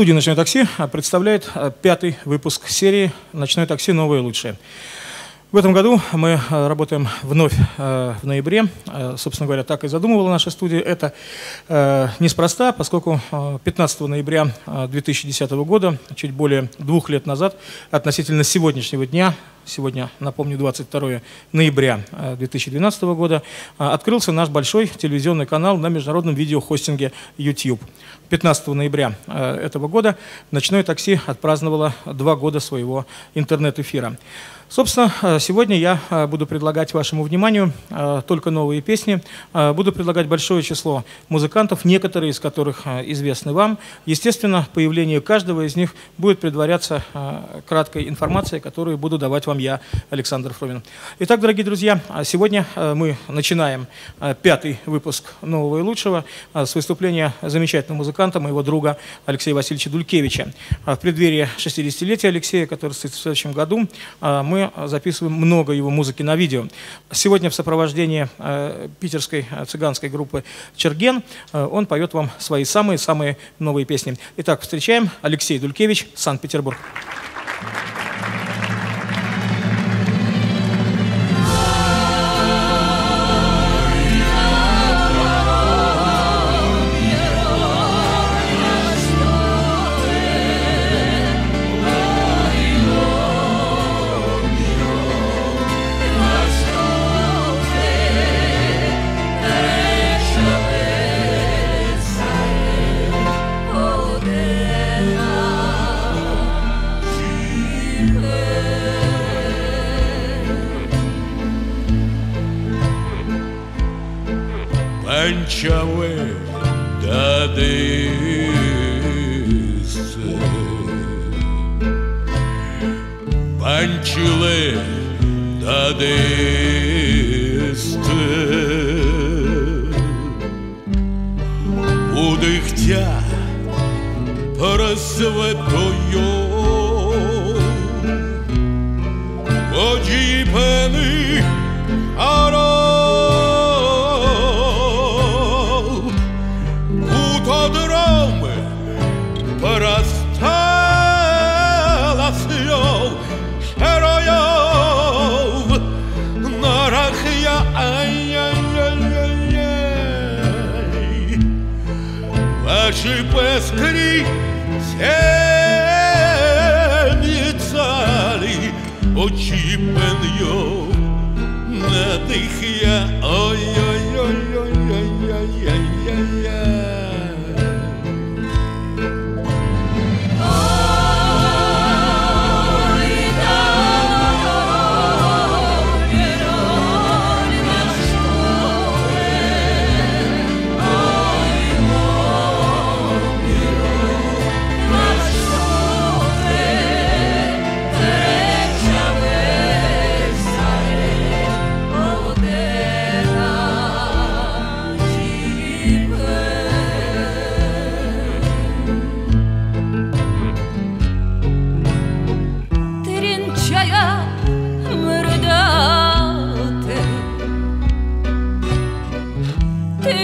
Студия «Ночное такси» представляет пятый выпуск серии «Ночное такси. Новое и лучшее». В этом году мы э, работаем вновь э, в ноябре. Э, собственно говоря, так и задумывала наша студия. Это неспроста, поскольку 15 ноября 2010 года, чуть более двух лет назад, относительно сегодняшнего дня, сегодня, напомню, 22 ноября 2012 года, открылся наш большой телевизионный канал на международном видеохостинге YouTube. 15 ноября этого года «Ночное такси» отпраздновало два года своего интернет-эфира. Собственно, э, сегодня я э, буду предлагать вашему вниманию э, только новые песни. Буду предлагать большое число музыкантов, некоторые из которых известны вам. Естественно, появление каждого из них будет предваряться краткой информацией, которую буду давать вам я, Александр Фромин. Итак, дорогие друзья, сегодня мы начинаем пятый выпуск «Нового и лучшего» с выступления замечательного музыканта, моего друга Алексея Васильевича Дулькевича. В преддверии 60-летия Алексея, который состоится в следующем году, мы записываем много его музыки на видео. Сегодня в сопровождении э, питерской э, цыганской группы «Черген» э, он поет вам свои самые-самые новые песни. Итак, встречаем Алексей Дулькевич, Санкт-Петербург. Panciaue da курчавых тадысы. Панчилы тадысты. Удыхтя про святой e віцалі очіпен йо, на тих я ой-ой.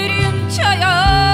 그리움쳐요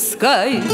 sky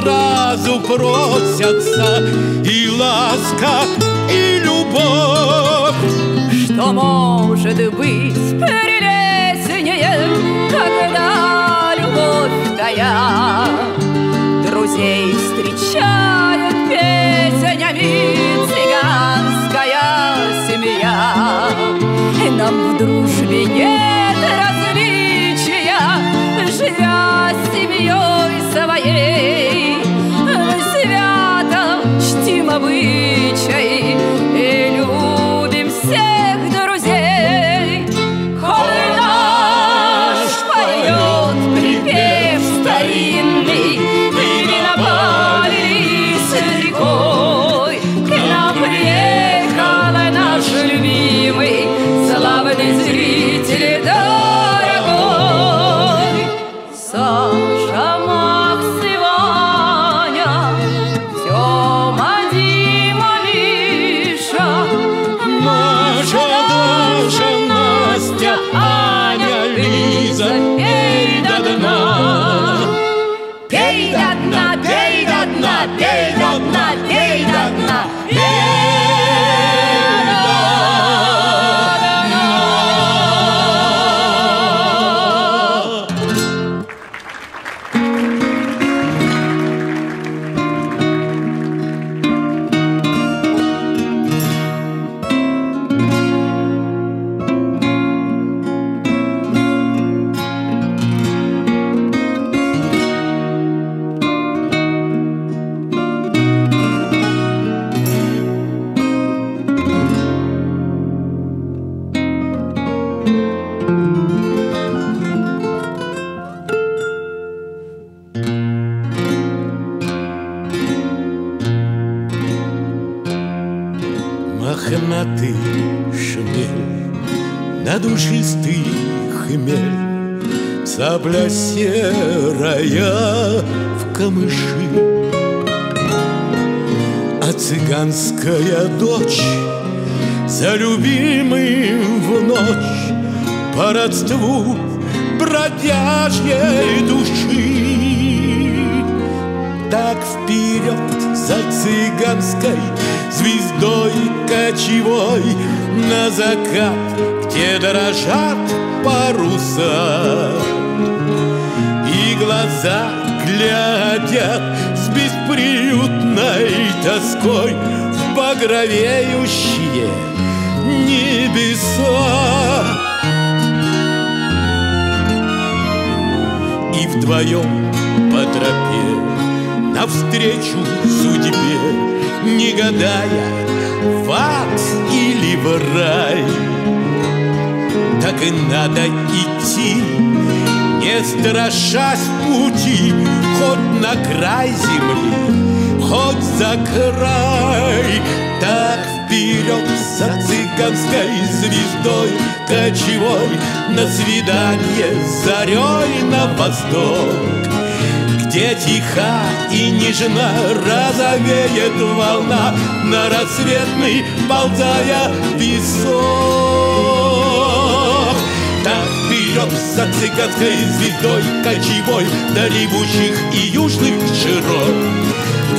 сразу просятся и ласка, и любовь. Что может быть прелестнее, когда любовь тая Друзей встречает песнями цыганская семья. Нам в дружбе нет различия, живя с семьей своей. Свято чтим обычаи и любим всех Сабля серая в камыши. А цыганская дочь за любимым в ночь По родству бродяжьей души. Так вперед за цыганской звездой кочевой На закат, где дрожат паруса глаза глядят с бесприютной тоской В багровеющие небеса. И вдвоем по тропе Навстречу судьбе Не гадая В ад или в рай. Так и надо идти Страшась пути Хоть на край земли Хоть за край. Так вперед за цыганской звездой Кочевой на свидание зарей на восток. Где тиха и нежна розовеет волна На рассветный ползая песок Идем за цыганской звездой Кочевой до ревущих и южных широт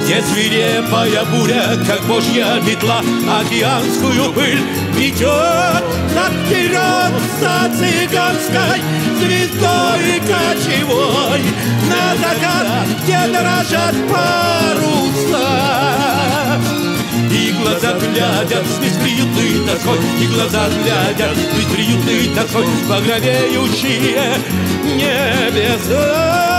где свирепая буря, как божья метла, океанскую пыль ведет над вперед за цыганской звездой кочевой на закат, где дрожат паруса. Глаза глядят с бесприютной тоской, И глаза глядят с бесприютной тоской, Багровеющие небеса.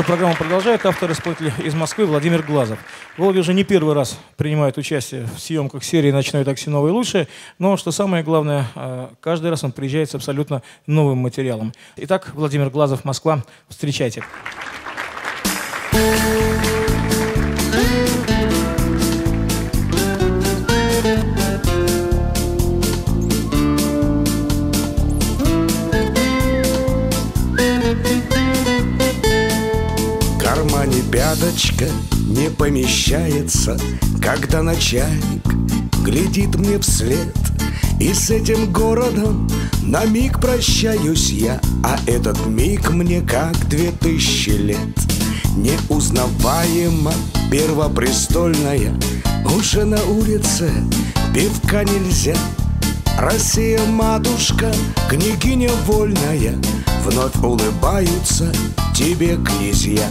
Наша программа продолжает. Автор-исполнитель из Москвы Владимир Глазов. Володя уже не первый раз принимает участие в съемках серии «Ночное такси. Новое лучшее». Но, что самое главное, а, каждый раз он приезжает с абсолютно новым материалом. Итак, Владимир Глазов, Москва. Встречайте. Встречайте. Пяточка не помещается, когда начальник глядит мне вслед. И с этим городом на миг прощаюсь я, а этот миг мне как две тысячи лет. Неузнаваемо первопрестольная, уже на улице пивка нельзя. Россия, матушка, княгиня вольная, Вновь улыбаются тебе князья.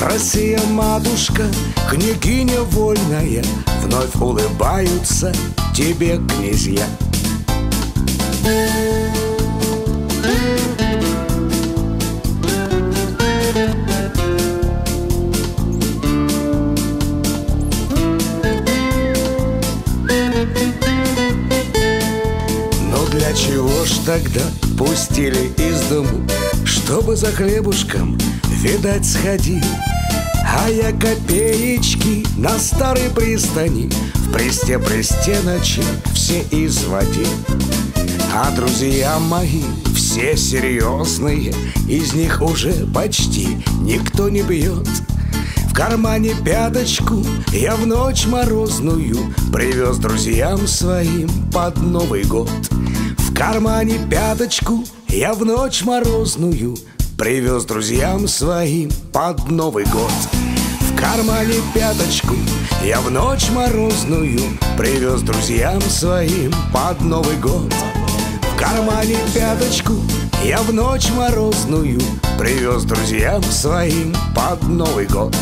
Россия, матушка, княгиня вольная, Вновь улыбаются тебе князья. Но для чего ж тогда пустили из дому, Чтобы за хлебушком, видать, сходить? А я копеечки на старой пристани В присте-пристеночек все изводи. А друзья мои все серьезные Из них уже почти никто не бьет. В кармане пяточку я в ночь морозную Привез друзьям своим под Новый год. Кармане пяточку я в ночь морозную Привез друзьям своим под Новый год. В кармане пяточку я в ночь морозную Привез друзьям своим под Новый год. В кармане пяточку я в ночь морозную Привез друзьям своим под Новый год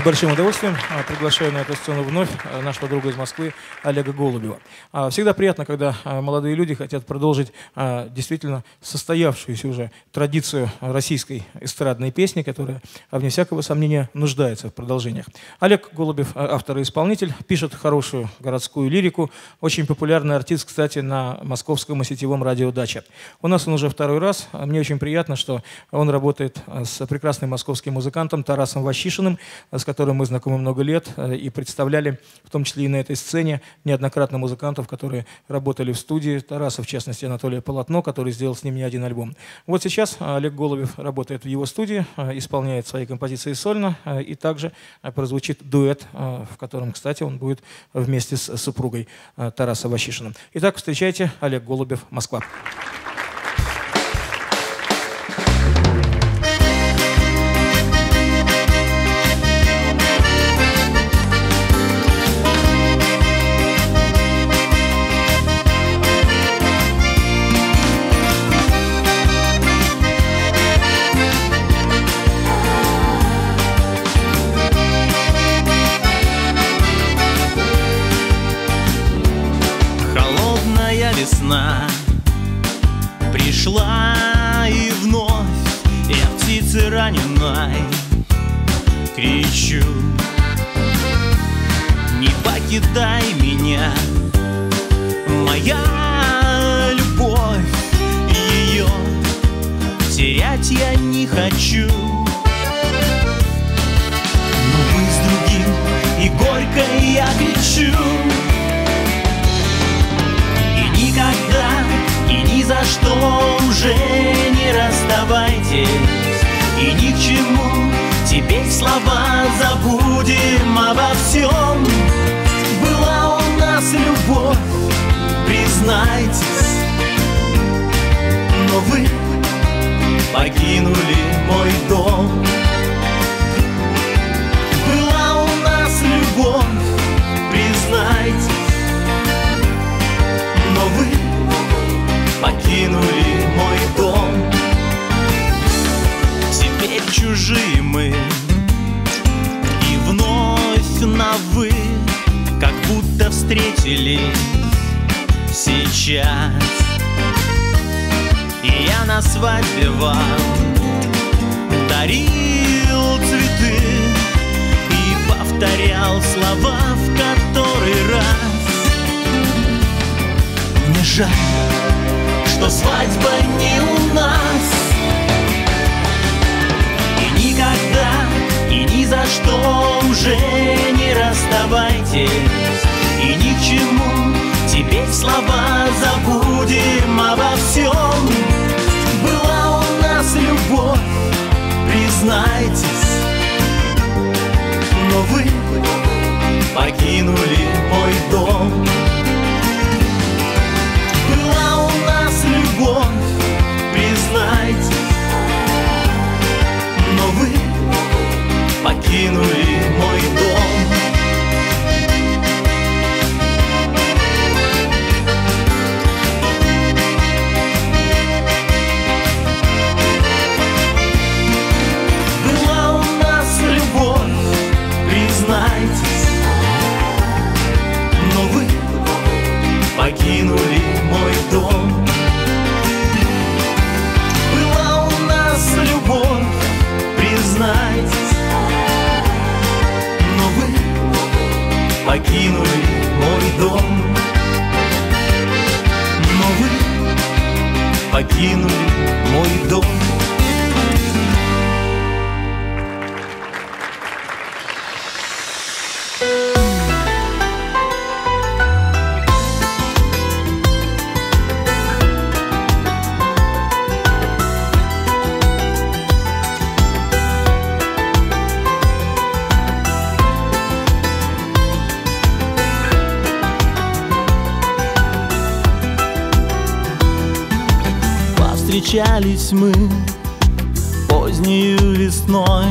С большим удовольствием а, приглашаю на эту сцену вновь а, нашего друга из Москвы Олега Голубева. А, всегда приятно, когда молодые люди хотят продолжить действительно состоявшуюся уже традицию российской эстрадной песни, которая, вне всякого сомнения, нуждается в продолжениях. Олег Голубев, автор и исполнитель, пишет хорошую городскую лирику. Очень популярный артист, кстати, на московском и сетевом радио «Дача». У нас он уже второй раз. Мне очень приятно, что он работает с прекрасным московским музыкантом Тарасом Ващишиным, с которым мы знакомы много лет э, и представляли, в том числе и на этой сцене, неоднократно музыкантов, которые работали в студии Тараса, в частности, Анатолия Полотно, который сделал с ним не один альбом. Вот сейчас э, Олег Голубев работает в его студии, э, исполняет свои композиции сольно, и также прозвучит дуэт, в котором, кстати, он будет вместе с супругой Тараса Ващишиным. Итак, встречайте Олег Голубев, Москва. покидай меня. Моя любовь, ее терять я не хочу. Но мы с другим, и горько я кричу И никогда, и ни за что уже не расставайтесь. И ни к чему Теперь слова забудем обо всем признайтесь, но вы покинули мой дом. Была у нас любовь, признайтесь, но вы покинули мой дом. Теперь чужие мы и вновь на вы, как будто встретились сейчас. Я на свадьбе вам дарил цветы И повторял слова в который раз. Мне жаль, что свадьба не у нас. Никогда и ни за что уже не расставайтесь. И ни к чему Теперь слова забудем обо всем. Была у нас любовь, признайтесь. Но вы покинули покинули мой дом. Но вы покинули мой дом. Встречались мы позднею весной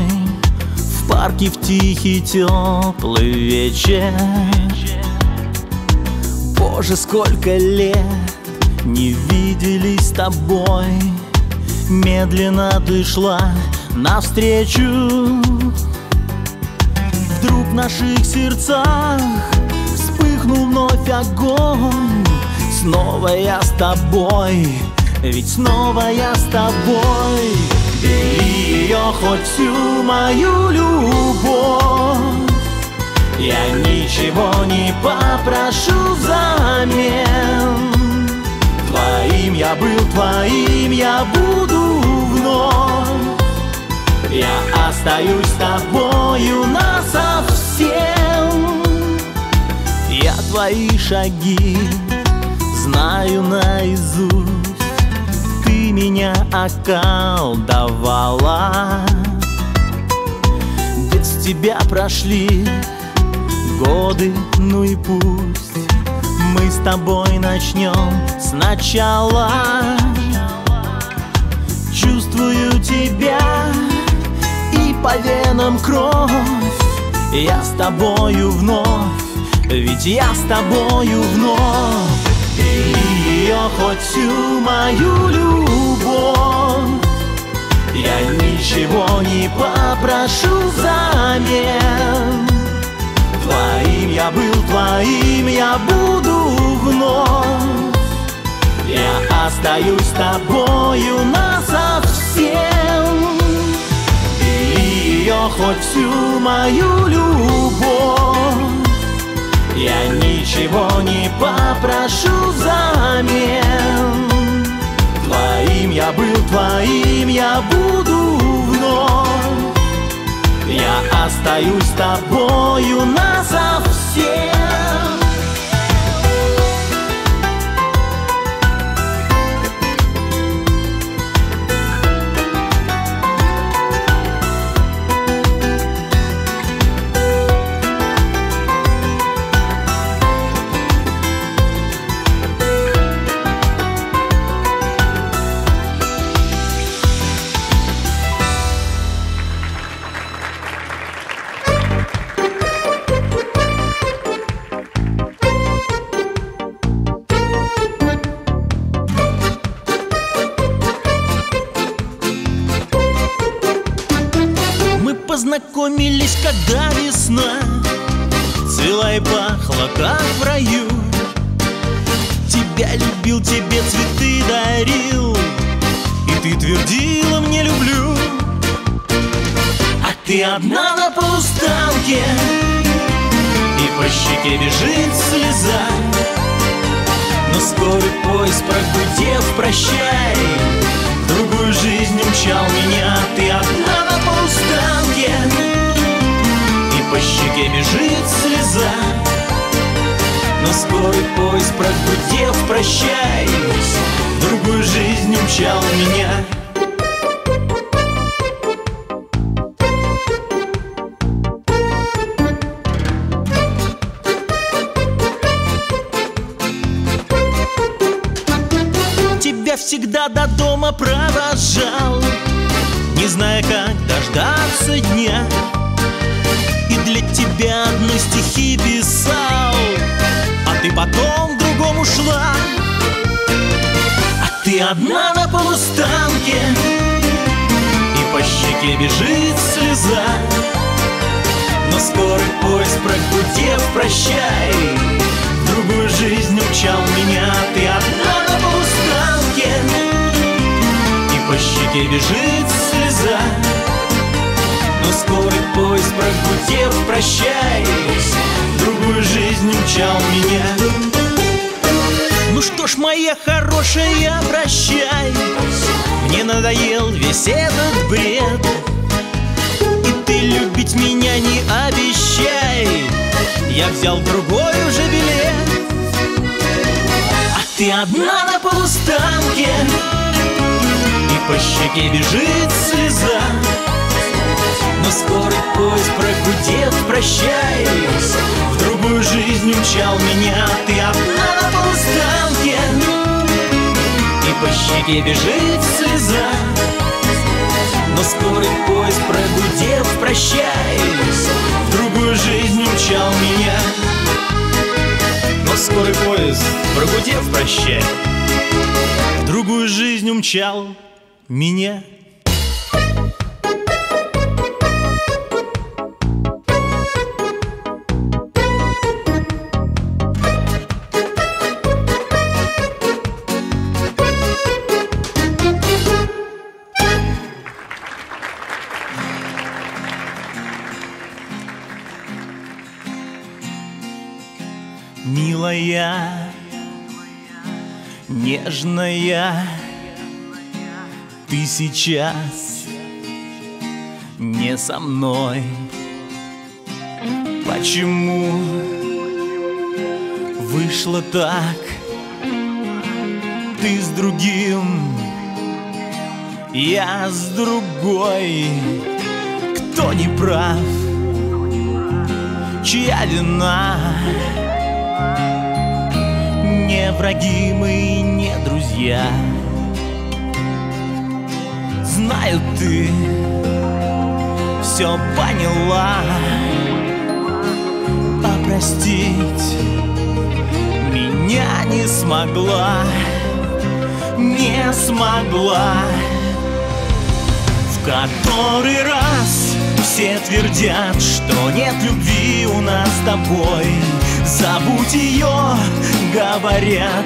В парке в тихий теплый вечер. Боже, сколько лет не виделись с тобой. Медленно ты шла навстречу. Вдруг в наших сердцах вспыхнул вновь огонь. Снова я с тобой, ведь снова я с тобой. Бери ее хоть всю мою любовь. Я ничего не попрошу взамен. Твоим я был, твоим я буду вновь. Я остаюсь с тобою насовсем. Я твои шаги знаю наизусть Ты меня околдовала Без тебя прошли годы, ну и пусть Мы с тобой начнем сначала. Чувствую тебя и по венам кровь. Я с тобою вновь, ведь я с тобою вновь Хоть всю мою любовь. Я ничего не попрошу взамен. Твоим я был, твоим я буду вновь. Я остаюсь с тобою насовсем Бери ее хоть всю мою любовь я ничего не попрошу взамен. Твоим я был, твоим я буду вновь. Я остаюсь с тобою насовсем Мы познакомились, когда весна Цвела и пахла, как в раю. Тебя любил, тебе цветы дарил. И ты твердила мне люблю А ты одна на полустанке И по щеке бежит слеза. Но скорый поезд прогудев, прощай. Другую жизнь умчал меня. Ты одна на полустанке по щеке бежит слеза. Но скорый поезд прогудев, прощай в Другую жизнь умчал меня. Тебя всегда до дома провожал одна на полустанке И по щеке бежит слеза. Но скорый поезд прогудев, прощай В другую жизнь умчал меня Ты. Одна на полустанке И по щеке бежит слеза. Но скорый поезд прогудев, прощай В другую жизнь умчал меня ну что ж, моя хорошая, прощай. Мне надоел весь этот бред. И ты любить меня не обещай. Я взял другой уже билет. А ты одна на полустанке. И по щеке бежит слеза. Но скорый поезд прогудев, прощай. В другую жизнь умчал меня. Ты одна на полустанке по щеке бежит слеза. Но скорый поезд прогудев, прощаясь. В другую жизнь умчал меня. Но скорый поезд, прогудев, прощай В другую жизнь умчал меня сейчас не со мной. Почему вышло так? Ты с другим, я с другой. Кто не прав? Чья вина? Не враги мы, не друзья Знаю, ты. Все поняла. А простить меня не смогла Не смогла. В который раз все твердят, что нет любви у нас с тобой. Забудь ее, говорят,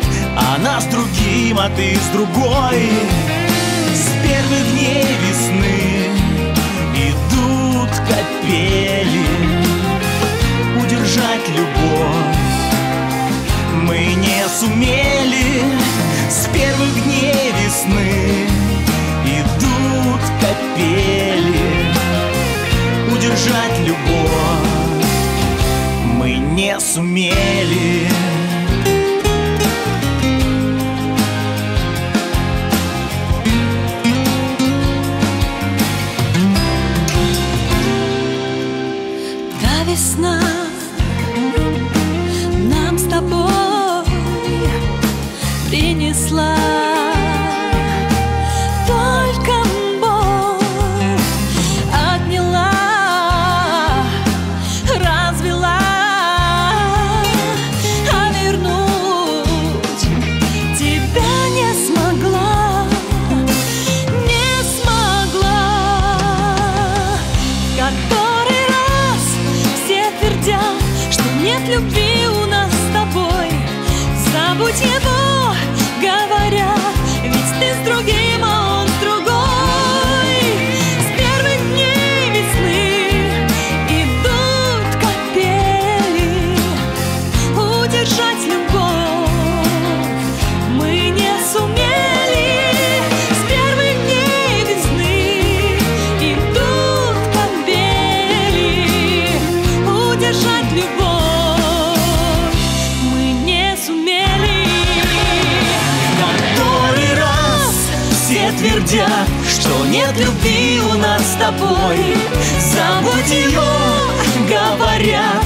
она с другим, а ты с другой первых дней весны идут капели. Удержать любовь мы не сумели. С первых дней весны идут капели. Удержать любовь мы не сумели нет любви у нас с тобой. Забудь ее, говорят,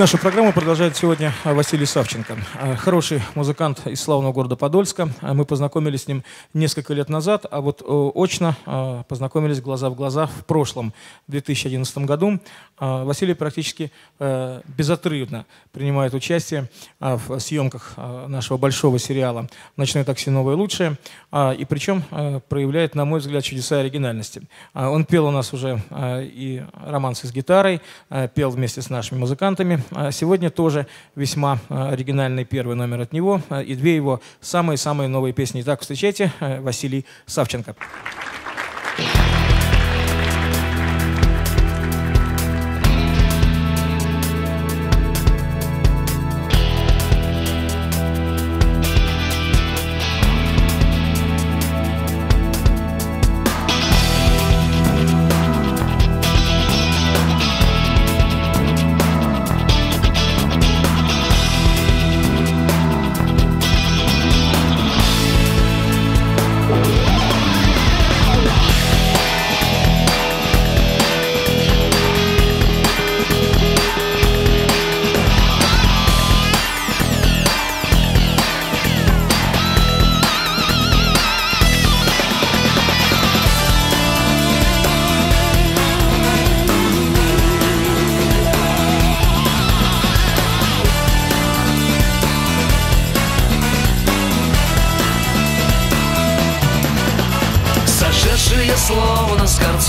Нашу программу продолжает сегодня а, Василий Савченко. А, Хороший музыкант из славного города Подольска. А, Мы познакомились с ним несколько лет назад, а вот очно познакомились глаза в глаза в прошлом, в 2011 году. Василий практически э, безотрывно принимает участие в съемках нашего большого сериала «Ночное такси. Новое лучшее». И причем проявляет, на мой взгляд, чудеса оригинальности. Он пел у нас уже и романсы с гитарой, пел вместе с нашими музыкантами. А Сегодня тоже весьма а, оригинальный первый номер от него а, и две его самые-самые новые песни. Итак, встречайте Василий Савченко. Thank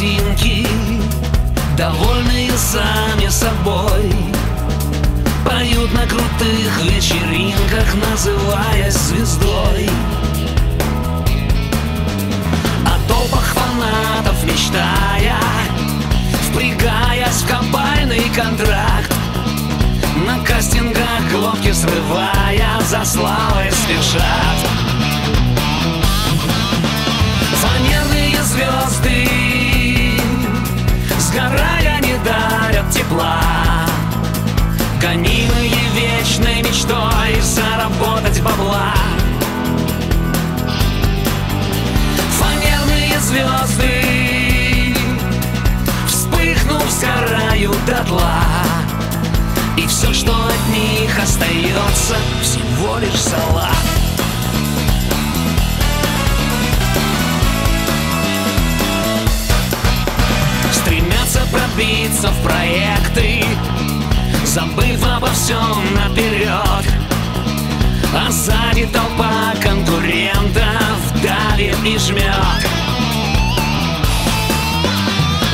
картинки Довольные сами собой Поют на крутых вечеринках Называясь звездой. О толпах фанатов мечтая Впрягаясь в кабальный контракт На кастингах глотки срывая За славой спешат Сгорая не дарят тепла. Гонимые вечной мечтой Заработать бабла. Фанерные звезды Вспыхнув, сгорают дотла. И все, что от них остается Всего лишь зола Стремятся пробиться в проекты Забыв обо всем наперед А сзади толпа конкурентов Давит и жмет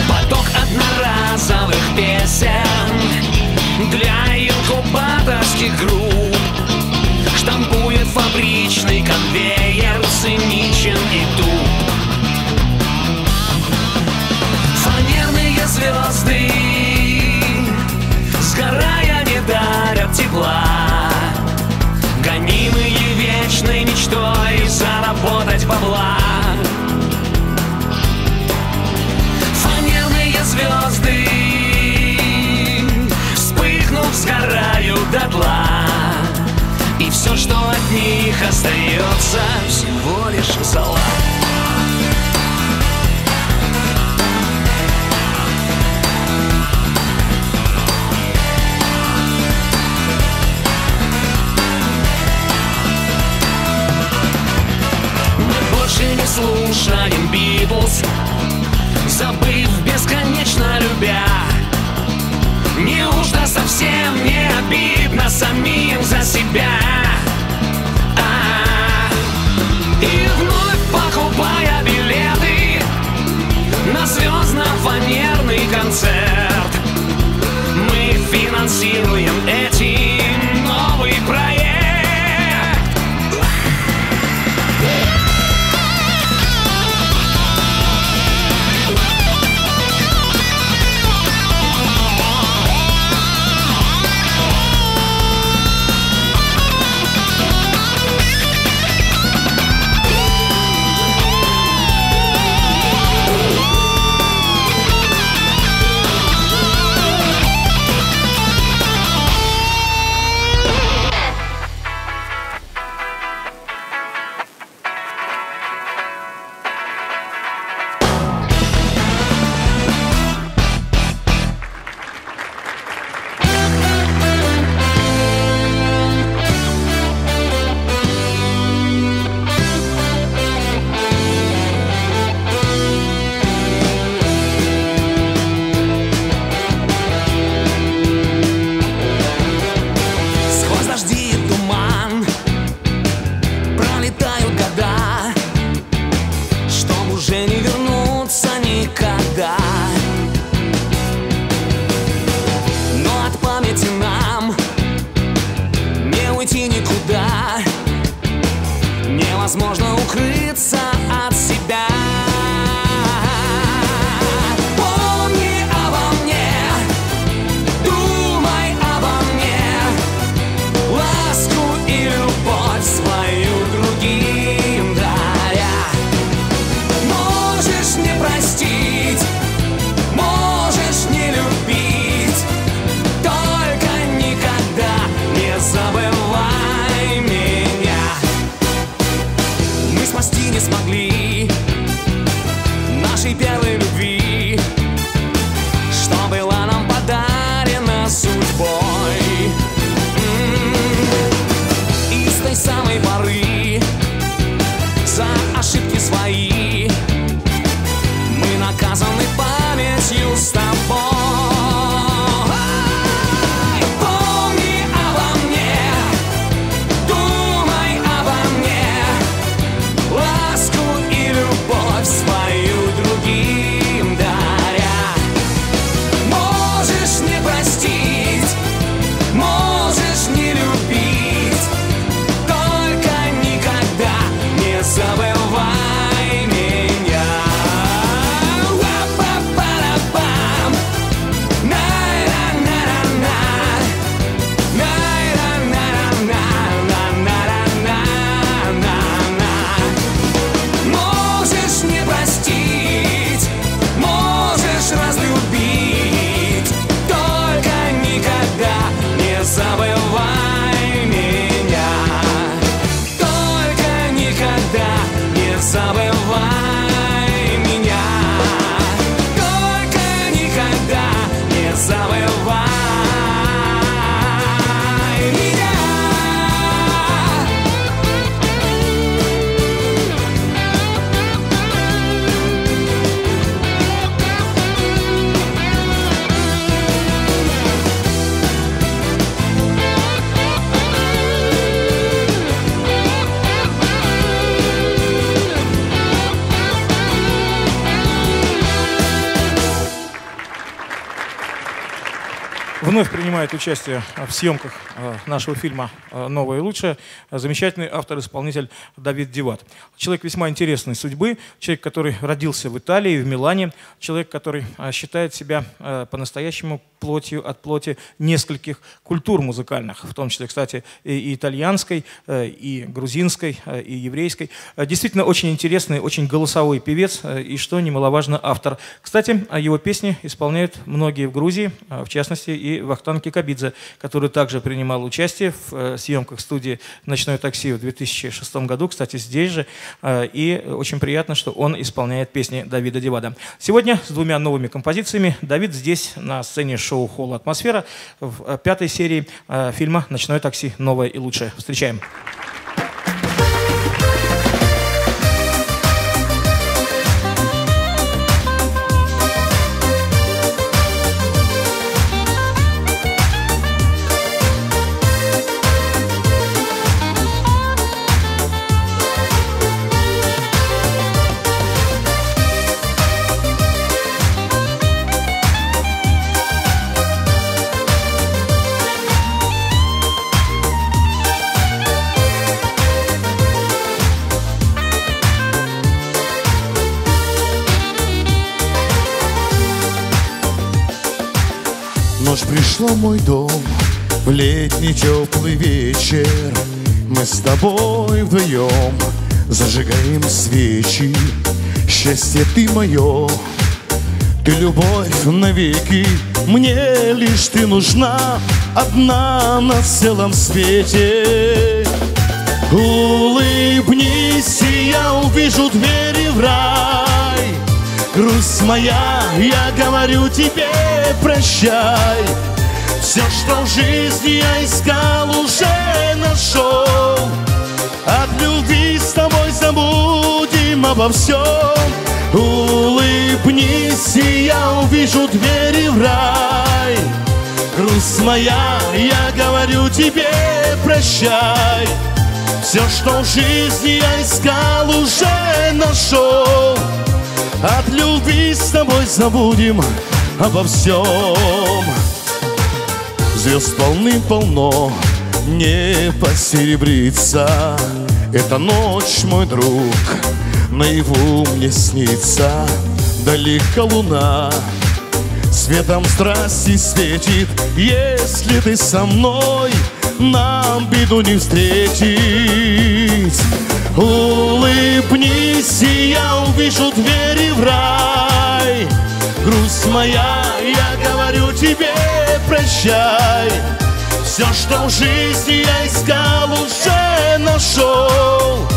Поток одноразовых песен Для инкубаторских групп. Штампует фабричный конвейер Циничен и туп звезды. Сгорая не дарят тепла. Гонимые вечной мечтой Заработать бабла. Фанерные звезды Вспыхнув, сгорают дотла. И все, что от них остается Всего лишь зола слушаем Битлз Забыв бесконечно любя Неужто совсем не обидно самим за себя? А, И вновь покупая билеты На звездно-фанерный концерт Мы финансируем этим Невозможно укрыться от принимает участие в съемках э, нашего фильма э, «Новое и лучшее» замечательный автор-исполнитель Давид Диват. Человек весьма интересной судьбы, человек, который родился в Италии, в Милане, человек, который э, считает себя по-настоящему плотью от плоти нескольких культур музыкальных, в том числе, кстати, и итальянской, и грузинской, и еврейской. Действительно, очень интересный, очень голосовой певец, и, что немаловажно, автор. Кстати, его песни исполняют многие в Грузии, в частности, и Вахтанг Кикабидзе, который также принимал участие в э, съемках студии «Ночное такси» в 2006 году, кстати, здесь же. Э, и очень приятно, что он исполняет песни Давида Дивада. Сегодня с двумя новыми композициями Давид здесь на сцене шоу «Холл Атмосфера» в э, пятой серии фильма «Ночное такси. Новое и лучшее». Встречаем. Пришла в мой дом в летний теплый вечер. Мы с тобой вдвоем зажигаем свечи. Счастье ты мое, ты любовь навеки. Мне лишь ты нужна одна на целом свете. Улыбнись, и я увижу двери в рай Грусть моя, я говорю тебе прощай. Все, что в жизни я искал, уже нашел От любви с тобой забудем обо всем Улыбнись, и я увижу двери в рай. Грусть моя, я говорю тебе прощай. Все, что в жизни я искал, уже нашел От любви с тобой забудем обо всем. Звезд полны-полно, не посеребрится. Эта ночь, мой друг, наяву мне снится. Далеко луна, светом страсти светит. Если ты со мной, нам беду не встретить. Улыбнись, и я увижу двери в рай. Грусть моя, я говорю тебе прощай. Все, что в жизни я искал, уже нашел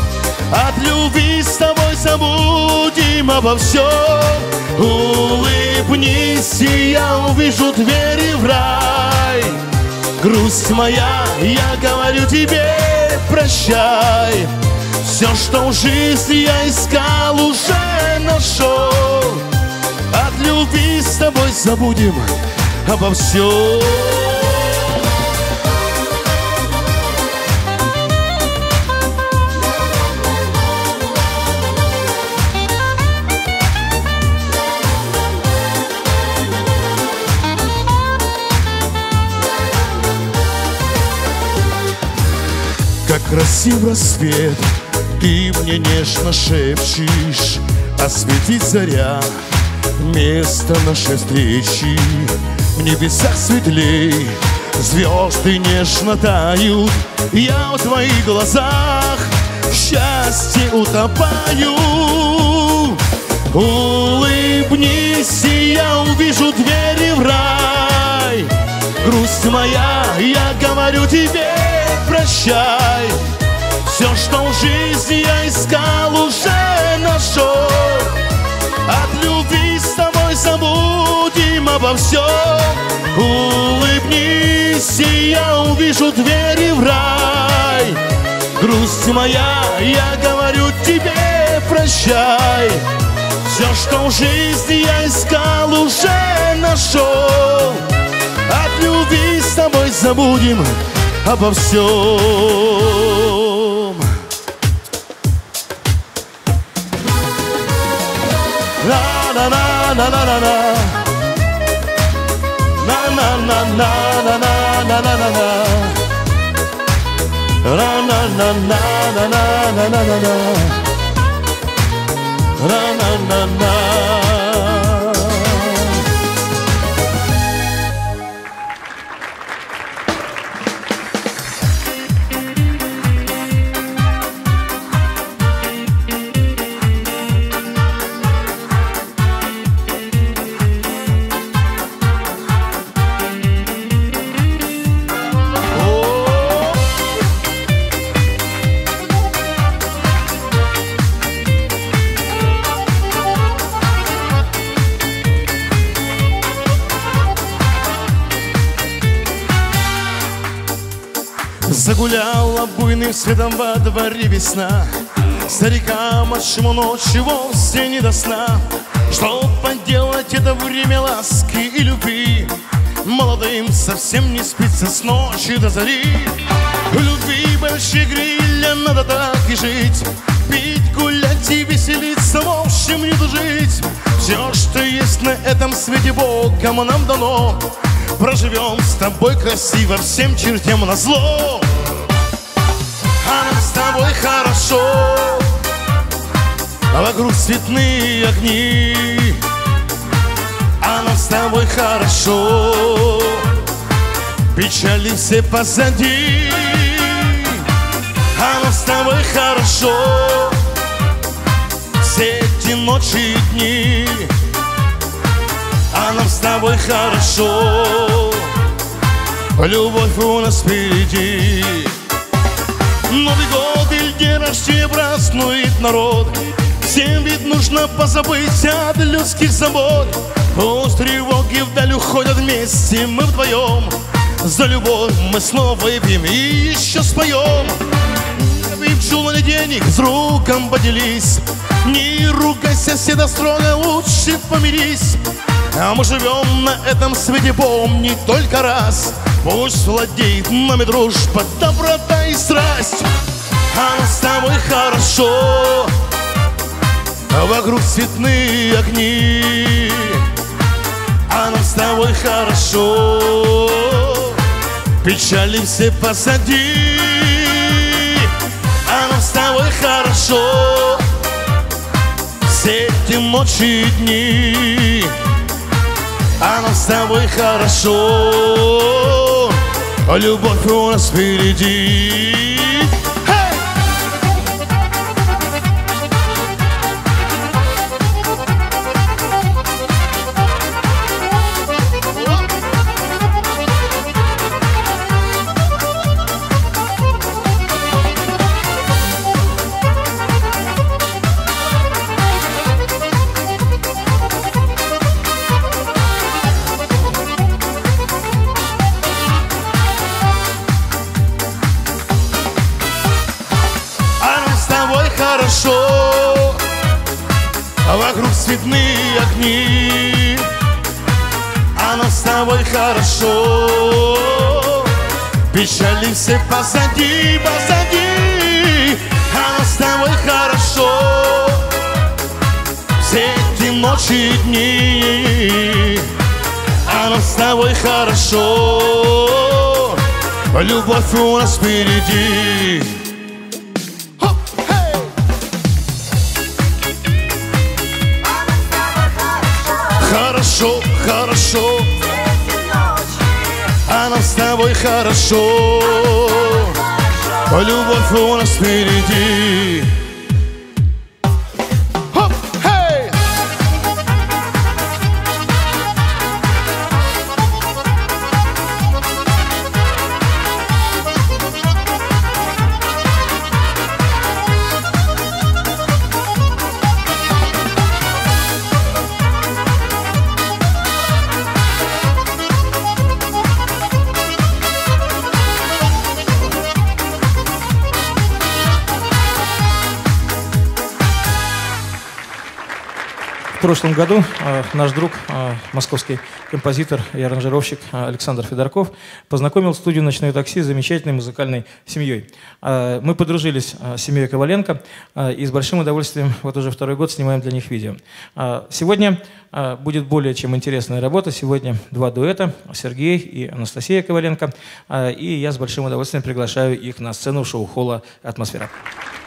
От любви с тобой забудем обо всем Улыбнись, и я увижу двери в рай Грусть моя, я говорю тебе прощай. Все, что в жизни я искал, уже нашел От любви с тобой забудем обо всем красив рассвет, ты мне нежно шепчешь. Осветить заря место нашей встречи. В небесах светлей звезды нежно тают. Я в твоих глазах в счастье утопаю. Улыбнись, и я увижу двери в рай. Грусть моя, я говорю тебе прощай. Все, что в жизни я искал, уже нашел От любви с тобой забудем обо всем Улыбнись, и я увижу двери в рай. Грусть моя, я говорю тебе прощай. Все, что в жизни я искал, уже нашел От любви с тобой забудем обо всем la la la la Загуляла буйным светом во дворе весна. Старикам от шуму ночи вовсе не до сна. Что поделать это время ласки и любви. Молодым совсем не спится с ночи до зари. Любви большие гриля надо так и жить. Пить, гулять и веселиться, в общем не жить Все, что есть на этом свете Богом нам дано. Проживем с тобой красиво всем чертям на зло А нам с тобой хорошо. А Вокруг цветные огни. А нам с тобой хорошо. Печали все позади. А нам с тобой хорошо. Все эти ночи и дни. А нам с тобой хорошо. Любовь у нас впереди Новый год рождения празднует народ. Всем ведь нужно позабыть от людских забот Пусть тревоги вдаль уходят вместе мы вдвоем. За любовь мы снова выпьем и еще споем. Выпчу ли денег, с руком поделись. Не ругайся, седа строго, лучше помирись. А мы живем на этом свете, помни только раз Пусть владеет нами дружба, доброта и страсть. А нам с тобой хорошо. Вокруг цветные огни. А нам с тобой хорошо. Печали все позади. А нам с тобой хорошо. Все эти ночи и дни. А нам с тобой хорошо Olha o boy from a цветные огни. А нам с тобой хорошо. Печали все позади, позади. А нам с тобой хорошо. Все эти ночи и дни. А нам с тобой хорошо. Любовь у нас впереди тобой хорошо. Любовь у нас впереди прошлом году э, наш друг, э, московский композитор и аранжировщик э, Александр Федорков познакомил студию «Ночное такси» с замечательной музыкальной семьей. Мы подружились с семьей Коваленко и с большим удовольствием вот уже второй год снимаем для них видео. Сегодня будет более чем интересная работа. Сегодня два дуэта – Сергей и Анастасия Коваленко. И я с большим удовольствием приглашаю их на сцену шоу-холла «Атмосфера». Приморско-Ахтарск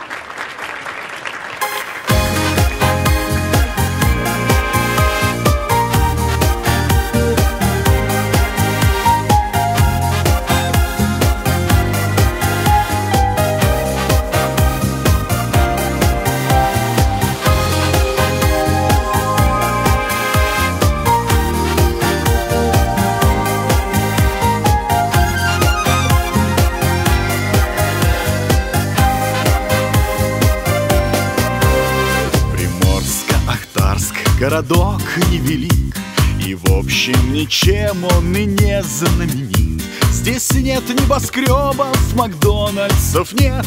городок невелик И в общем ничем он и не знаменит. Здесь нет небоскребов, Макдональдсов нет.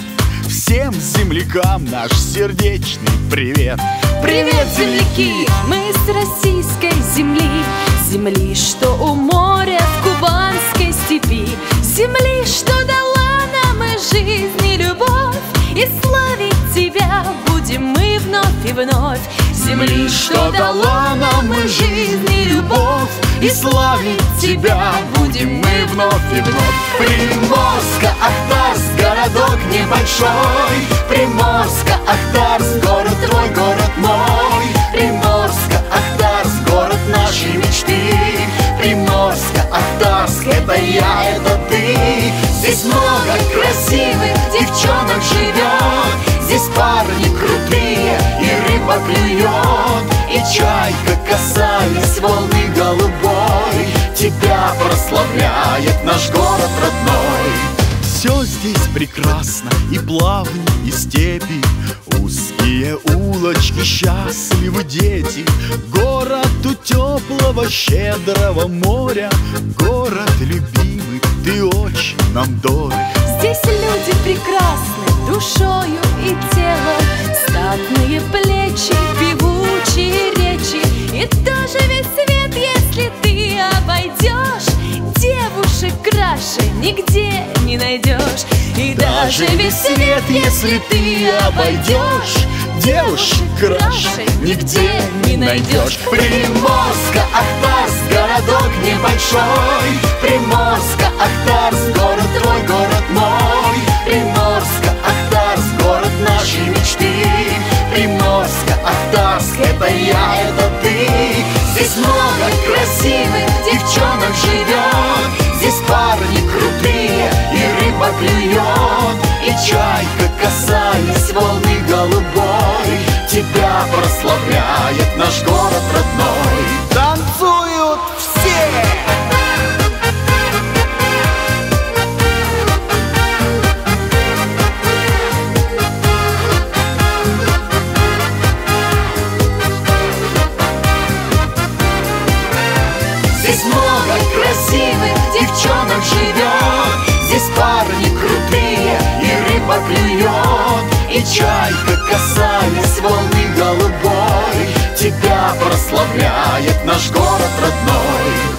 Всем землякам наш сердечный привет. Привет, земляки! Мы с российской земли. Земли, что у моря в кубанской степи. Земли, что дала нам и жизнь, и любовь. И славить тебя будем мы вновь и вновь Земли, что дала нам и жизнь, и любовь И славить тебя будем мы вновь и вновь. Приморско-Ахтарск, городок небольшой. Приморско-Ахтарск, город твой, город мой. Приморско-Ахтарск, город нашей мечты. Приморско-Ахтарск, это я, это ты. Здесь много красивых девчонок живет Здесь парни крутые клюет И чайка касаясь волны голубой Тебя прославляет наш город родной. Все здесь прекрасно и плавно, и степи Узкие улочки, счастливы дети. У теплого, щедрого моря. Город любимый, ты очень нам дорог. Здесь люди прекрасны душою и телом. Статные плечи, певучие речи. И даже весь свет, если ты краше нигде не найдешь. И даже весь свет, если ты обойдешь. Девушек краше нигде не найдешь. Приморско-Ахтарск, городок небольшой. Приморско-Ахтарск, город твой, город мой. Приморско-Ахтарск, город нашей мечты. Приморско-Ахтарск, это я, это ты. Здесь много красивых девчонок живет Здесь парни крутые и рыба клюет И чайка, касаясь волны голубой Тебя прославляет наш город родной чайка, касаясь волны голубой. Тебя прославляет наш город родной.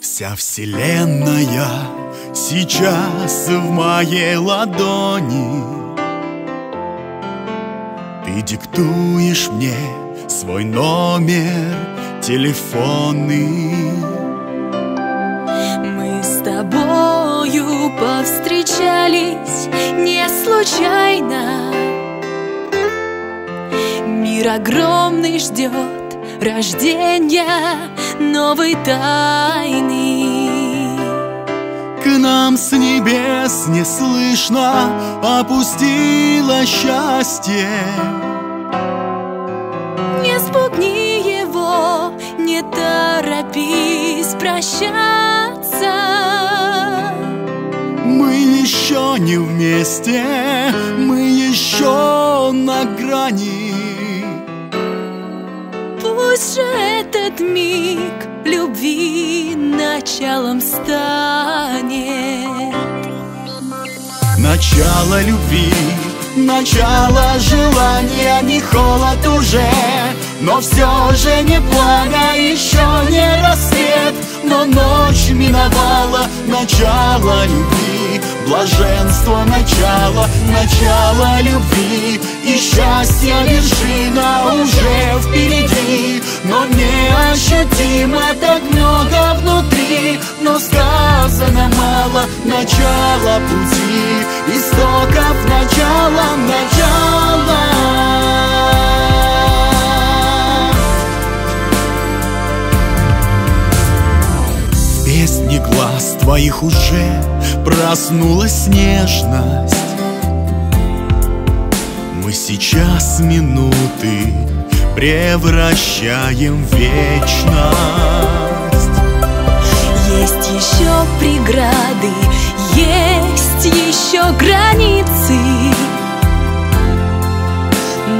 Вся вселенная сейчас в моей ладони. Ты диктуешь мне свой номер телефонный. Мы с тобою повстречались не случайно. Мир огромный ждет рождения новой тайны К нам с небес неслышно опустилось счастье. Не спугни его, не торопись прощаться. Мы еще не вместе, мы еще на грани. Пусть же этот миг любви началом станет. Начало любви, начало желания, не холод уже Но все же не пламя, еще не рассвет. Но ночь миновала, начало любви Блаженство начало, начало любви И счастье вершина уже впереди Но неощутимо так много внутри. Но сказано мало, начало пути Истоков начало В песне глаз твоих уже проснулась нежность Мы сейчас минуты превращаем в вечность. Есть еще преграды, есть еще границы.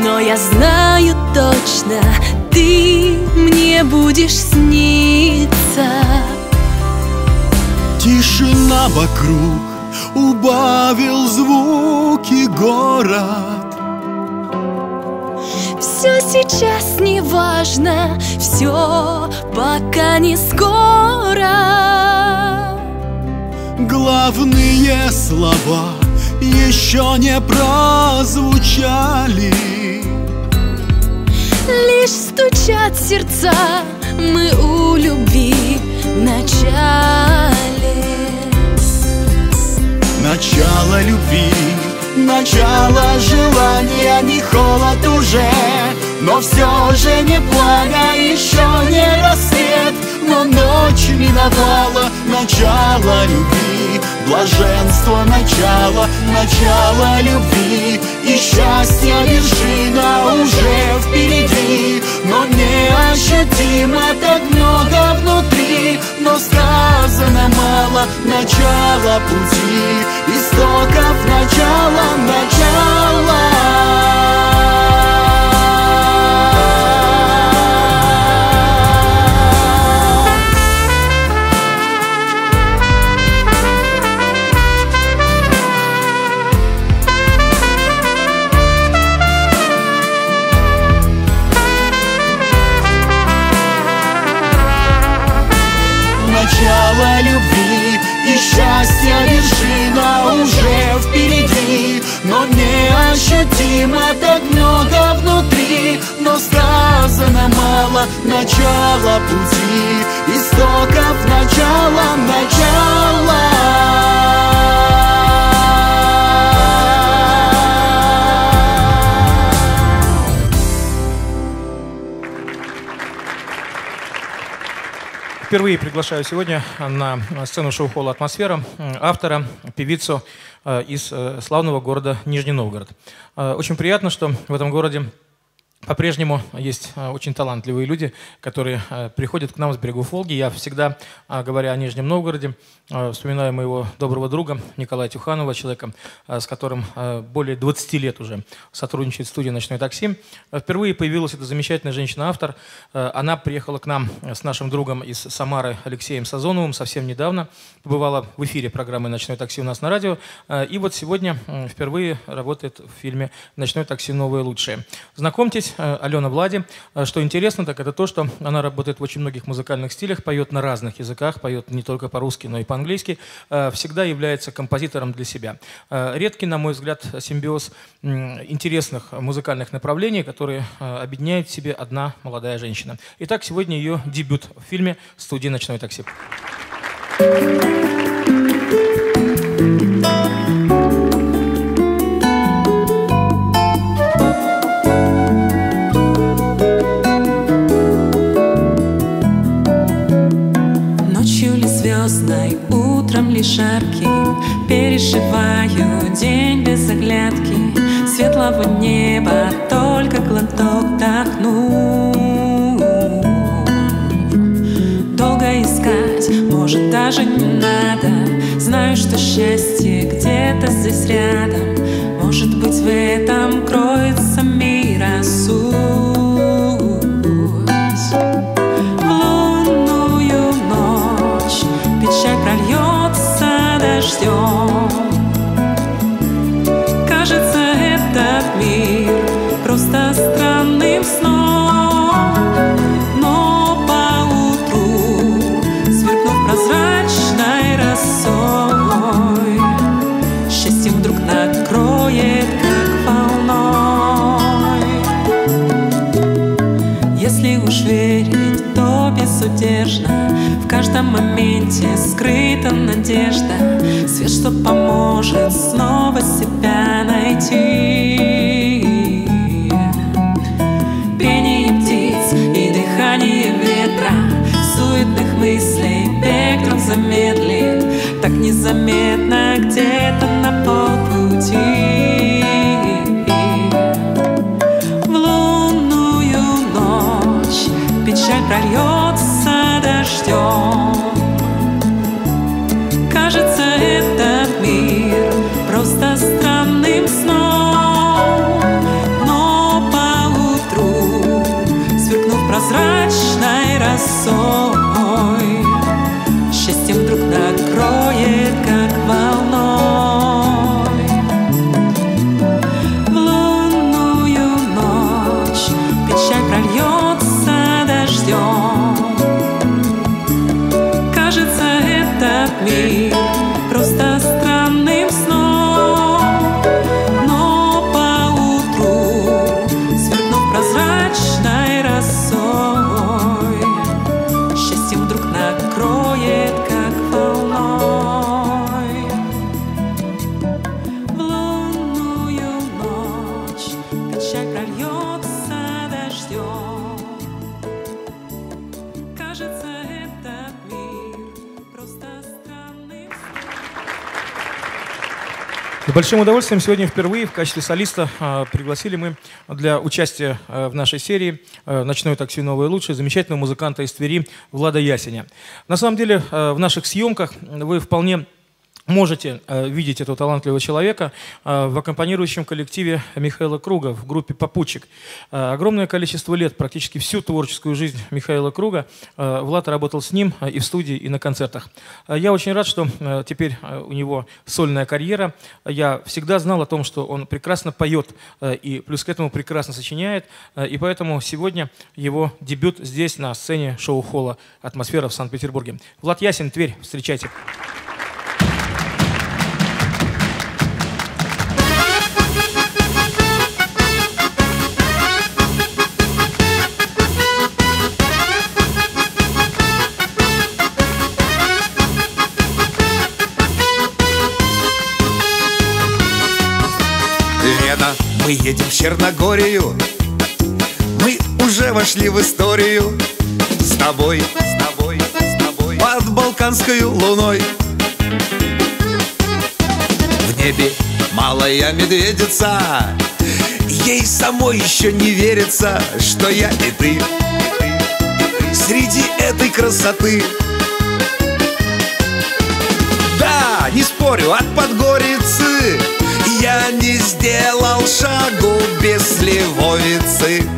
Но я знаю точно, ты мне будешь сниться. Тишина вокруг убавил звуки город Все сейчас не важно, все пока не скоро. Главные слова еще не прозвучали. Лишь стучат сердца, мы у любви начале Начало любви, начало желания, не холод уже Но все же не пламя, еще не рассвет. Но ночь миновала, начало любви Блаженство начало, начало любви. И счастье вершина уже впереди Но неощутимо так много внутри Но сказано мало, начало пути. Истоков начало, начало неощутимо так много внутри Но сказано мало, начало пути. Истоков начало, начало Впервые приглашаю сегодня на сцену шоу-холла «Атмосфера» автора, певицу из э, славного города Нижний Новгород. Э, Очень приятно, что в этом городе по-прежнему есть э, очень талантливые люди, которые э, приходят к нам с берегов Волги. Я всегда, э, говоря о Нижнем Новгороде, вспоминаю моего доброго друга Николая Тюханова, человека, с которым более 20 лет уже сотрудничает студия «Ночной такси». Впервые появилась эта замечательная женщина-автор. Она приехала к нам с нашим другом из Самары Алексеем Сазоновым совсем недавно. Побывала в эфире программы «Ночное такси» у нас на радио. И вот сегодня впервые работает в фильме «Ночное такси. Новое лучшее». Знакомьтесь, Алена Влади. Э, Что интересно, так это то, что она работает в очень многих музыкальных стилях, поет на разных языках, поет не только по-русски, но и по-английски. Э, Всегда является композитором для себя. Э, Редкий, на мой взгляд, симбиоз интересных музыкальных направлений, которые э, объединяет в себе одна молодая женщина. Итак, сегодня ее дебют в фильме «Студия ночной такси». Ночью утром ли жарким Переживаю день без оглядки. Светлого неба только глоток вдохну. Долго искать, может даже не надо. Знаю, что счастье где-то здесь рядом. Может быть, в этом кроется мира суть. Дождем. Кажется, этот мир просто странным сном. Но поутру, сверкнув прозрачной росой, Счастье вдруг накроет, как волной. Если уж верить, то безудержно В каждом моменте скрыта надежда что поможет снова себя найти. Пение птиц и дыхание ветра Суетных мыслей он замедлит. Так незаметно где-то на полпути. В лунную ночь печаль прольется дождем. Кажется, большим удовольствием сегодня впервые в качестве солиста а, пригласили мы для участия а, в нашей серии а, «Ночное такси. Новое лучшее» замечательного музыканта из Твери Влада Ясеня. На самом деле в наших съемках вы вполне можете э, видеть этого талантливого человека э, в аккомпанирующем коллективе Михаила Круга в группе «Попутчик». Э, огромное количество лет, практически всю творческую жизнь Михаила Круга, э, Влад работал с ним э, и в студии, и на концертах. Э, я очень рад, что э, теперь э, у него сольная карьера. Я всегда знал о том, что он прекрасно поет э, и плюс к этому прекрасно сочиняет, э, и поэтому сегодня его дебют здесь, на сцене шоу-холла «Атмосфера» в Санкт-Петербурге. Влад Ясин, Тверь, встречайте. Лена, мы едем в Черногорию. Мы уже вошли в историю. С тобой, с тобой, с тобой. Под балканской луной. В небе малая медведица. Ей самой еще не верится Что я и ты. Среди этой красоты. Да, не спорю, от Подгорицы Я не сделал шагу без сливовицы.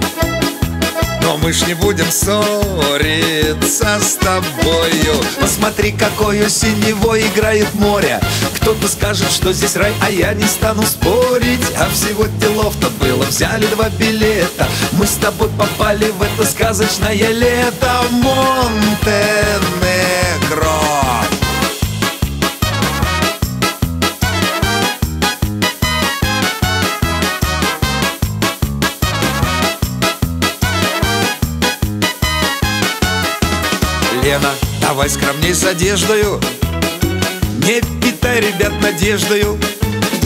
Но мы ж не будем ссориться с тобою. Посмотри, какое синего играет море. Кто-то скажет, что здесь рай, а я не стану спорить. А всего делов-то было, взяли два билета. Мы с тобой попали в это сказочное лето. Монтенегро Лена, давай скромней с одеждою. Не питай ребят надеждою.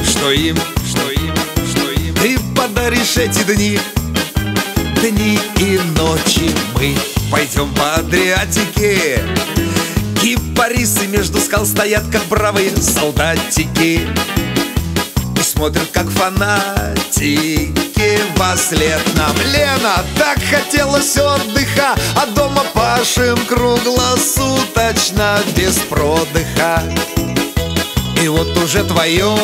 Что им, что им, что им? Ты подаришь эти дни. Дни и ночи мы пойдем по Адриатике. Кипарисы между скал стоят, как бравые солдатики. И смотрят, как фанатики во след нам Лена, так хотелось отдыха А дома пашем круглосуточно без продыха. И вот уже твое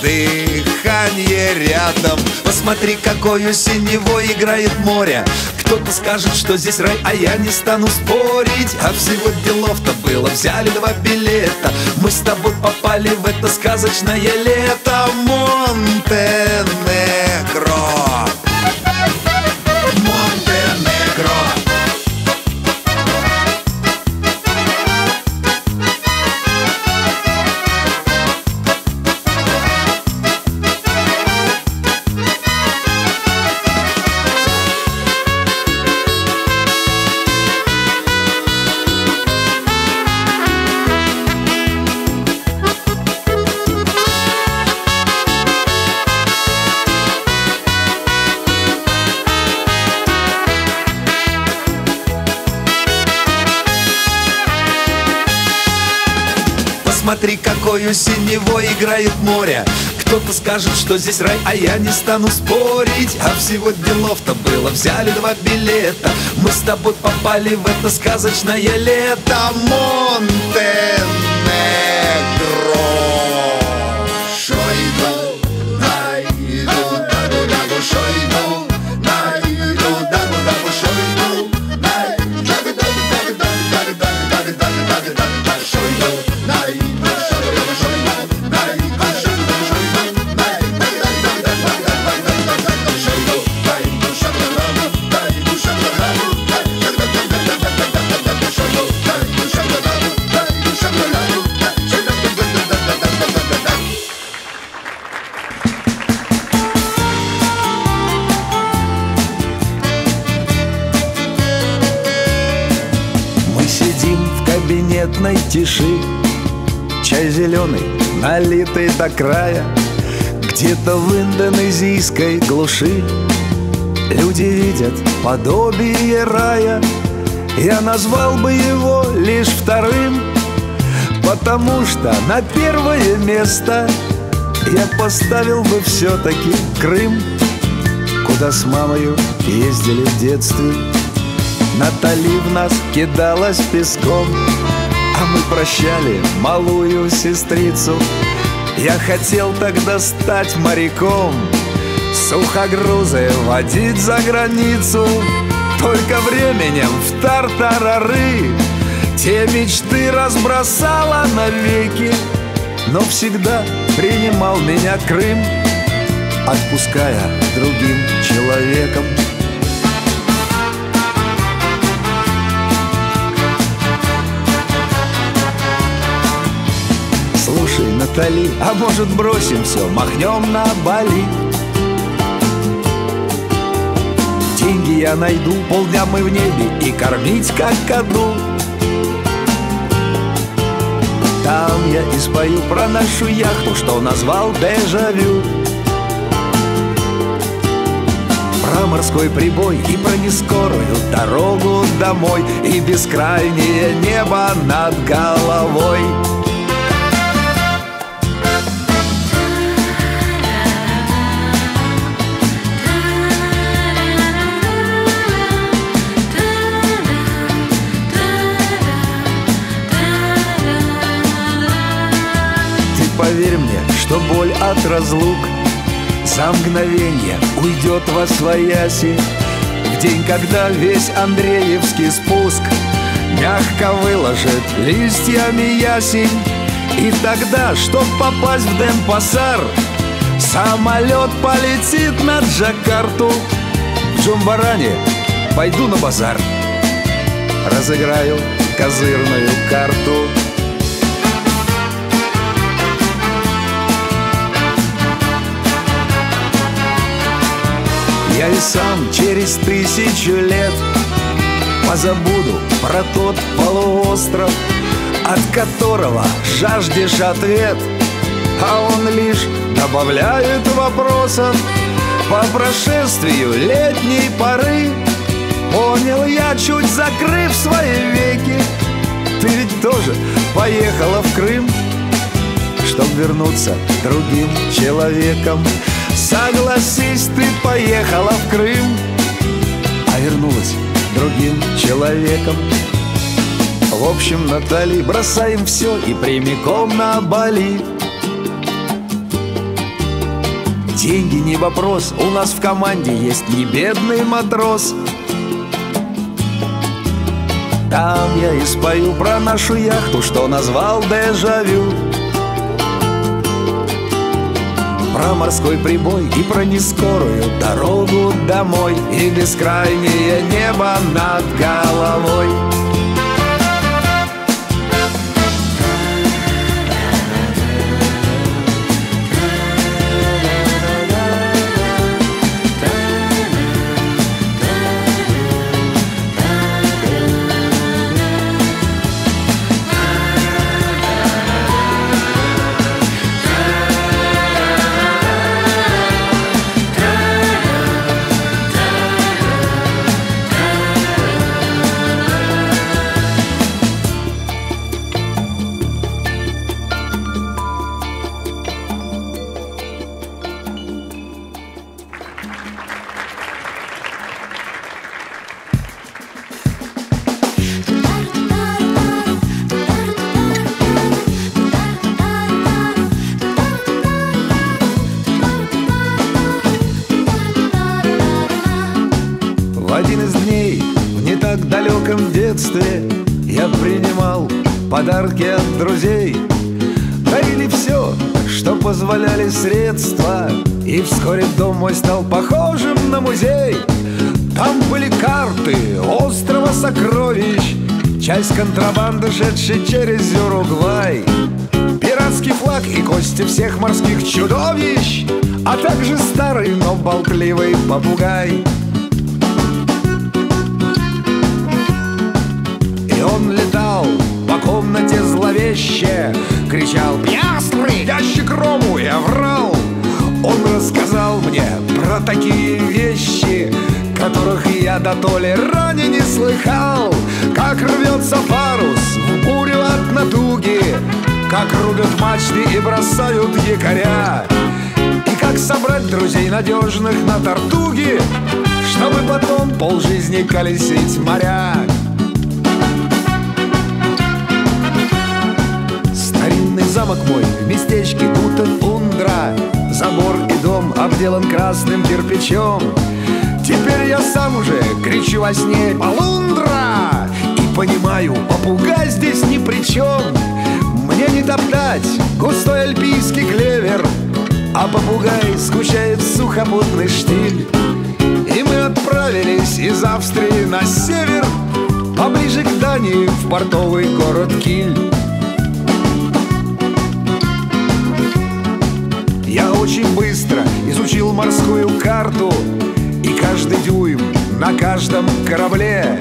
дыхание рядом. Посмотри, какое синего играет море. Кто-то скажет, что здесь рай, а я не стану спорить. А всего делов-то было, взяли два билета. Мы с тобой попали в это сказочное лето. Монтенегро Посмотри, какое синего играет море. Кто-то скажет, что здесь рай, а я не стану спорить. А всего делов-то было, взяли два билета. Мы с тобой попали в это сказочное лето. Монтенегро тиши. Чай зеленый, налитый до края Где-то в индонезийской глуши. Люди видят подобие рая. Я назвал бы его лишь вторым Потому что на первое место Я поставил бы все-таки Крым Куда с мамою ездили в детстве. Натали в нас кидалась песком Мы прощали малую сестрицу. Я хотел тогда стать моряком Сухогрузы водить за границу. Только временем в тартарары Те мечты разбросала навеки Но всегда принимал меня Крым Отпуская другим человеком Натали, а может бросим все, махнем на Бали? Деньги я найду, полдня мы в небе и кормить как коду. Там я и спою про нашу яхту, что назвал дежавю. Про морской прибой и про нескорую дорогу домой И бескрайнее небо над головой. Поверь мне, что боль от разлук За мгновение уйдет во свояси. В день, когда весь Андреевский спуск Мягко выложит листьями ясень И тогда, чтоб попасть в Денпасар Самолет полетит над Джакарту. В Джумбаране пойду на базар Разыграю козырную карту Я и сам через тысячу лет Позабуду про тот полуостров От которого жаждешь ответ. А он лишь добавляет вопросов. По прошествию летней поры Понял я, чуть закрыв свои веки. Ты ведь тоже поехала в Крым Чтоб вернуться другим человеком Согласись, ты поехала в Крым А вернулась другим человеком. В общем, Натали, бросаем все и прямиком на Бали. Деньги не вопрос, у нас в команде есть не бедный матрос. Там я и спою про нашу яхту, что назвал дежавю. Про морской прибой и про нескорую дорогу домой. И бескрайнее небо над головой позволяли средства И вскоре дом мой стал похожим на музей Там были карты острова сокровищ Часть контрабанды, шедшей через Уругвай Пиратский флаг и кости всех морских чудовищ А также старый, но болтливый попугай И он летал по комнате зловеще Кричал «Пьястры! Ящик рому!» Я врал. Он рассказал мне про такие вещи Которых я до толи ранее не слыхал. Как рвется парус в бурю от натуги Как рубят мачты и бросают якоря. И как собрать друзей надежных на тортуге Чтобы потом полжизни колесить моря. Замок мой в местечке Гутен-Ундра Забор и дом обделан красным кирпичом. Теперь я сам уже кричу во сне «Полундра!» И понимаю, попугай здесь ни при чем Мне не топтать густой альпийский клевер А попугай скучает в сухопутный штиль. И мы отправились из Австрии на север Поближе к Дании в портовый город Киль Я очень быстро изучил морскую карту И каждый дюйм на каждом корабле.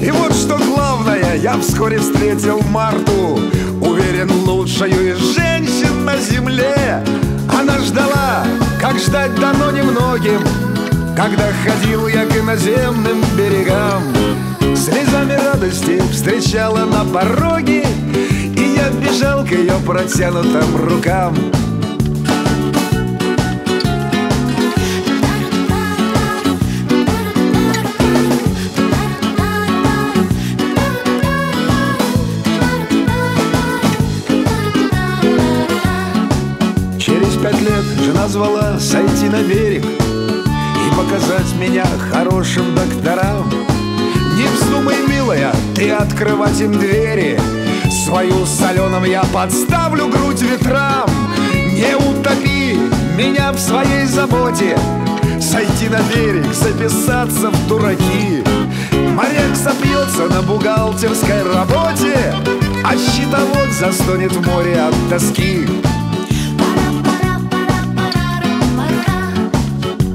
И вот что главное, я вскоре встретил Марту Уверен, лучшую из женщин на земле. Она ждала, как ждать дано немногим. Когда ходил я к иноземным берегам Слезами радости встречала на пороге И я бежал к ее протянутым рукам лет жена звала сойти на берег И показать меня хорошим докторам. Не вздумай, милая, ты открывать им двери. Свою соленым я подставлю грудь ветрам. Не утопи меня в своей заботе. Сойти на берег, записаться в дураки. Моряк сопьется на бухгалтерской работе А щитовод застонет в море от тоски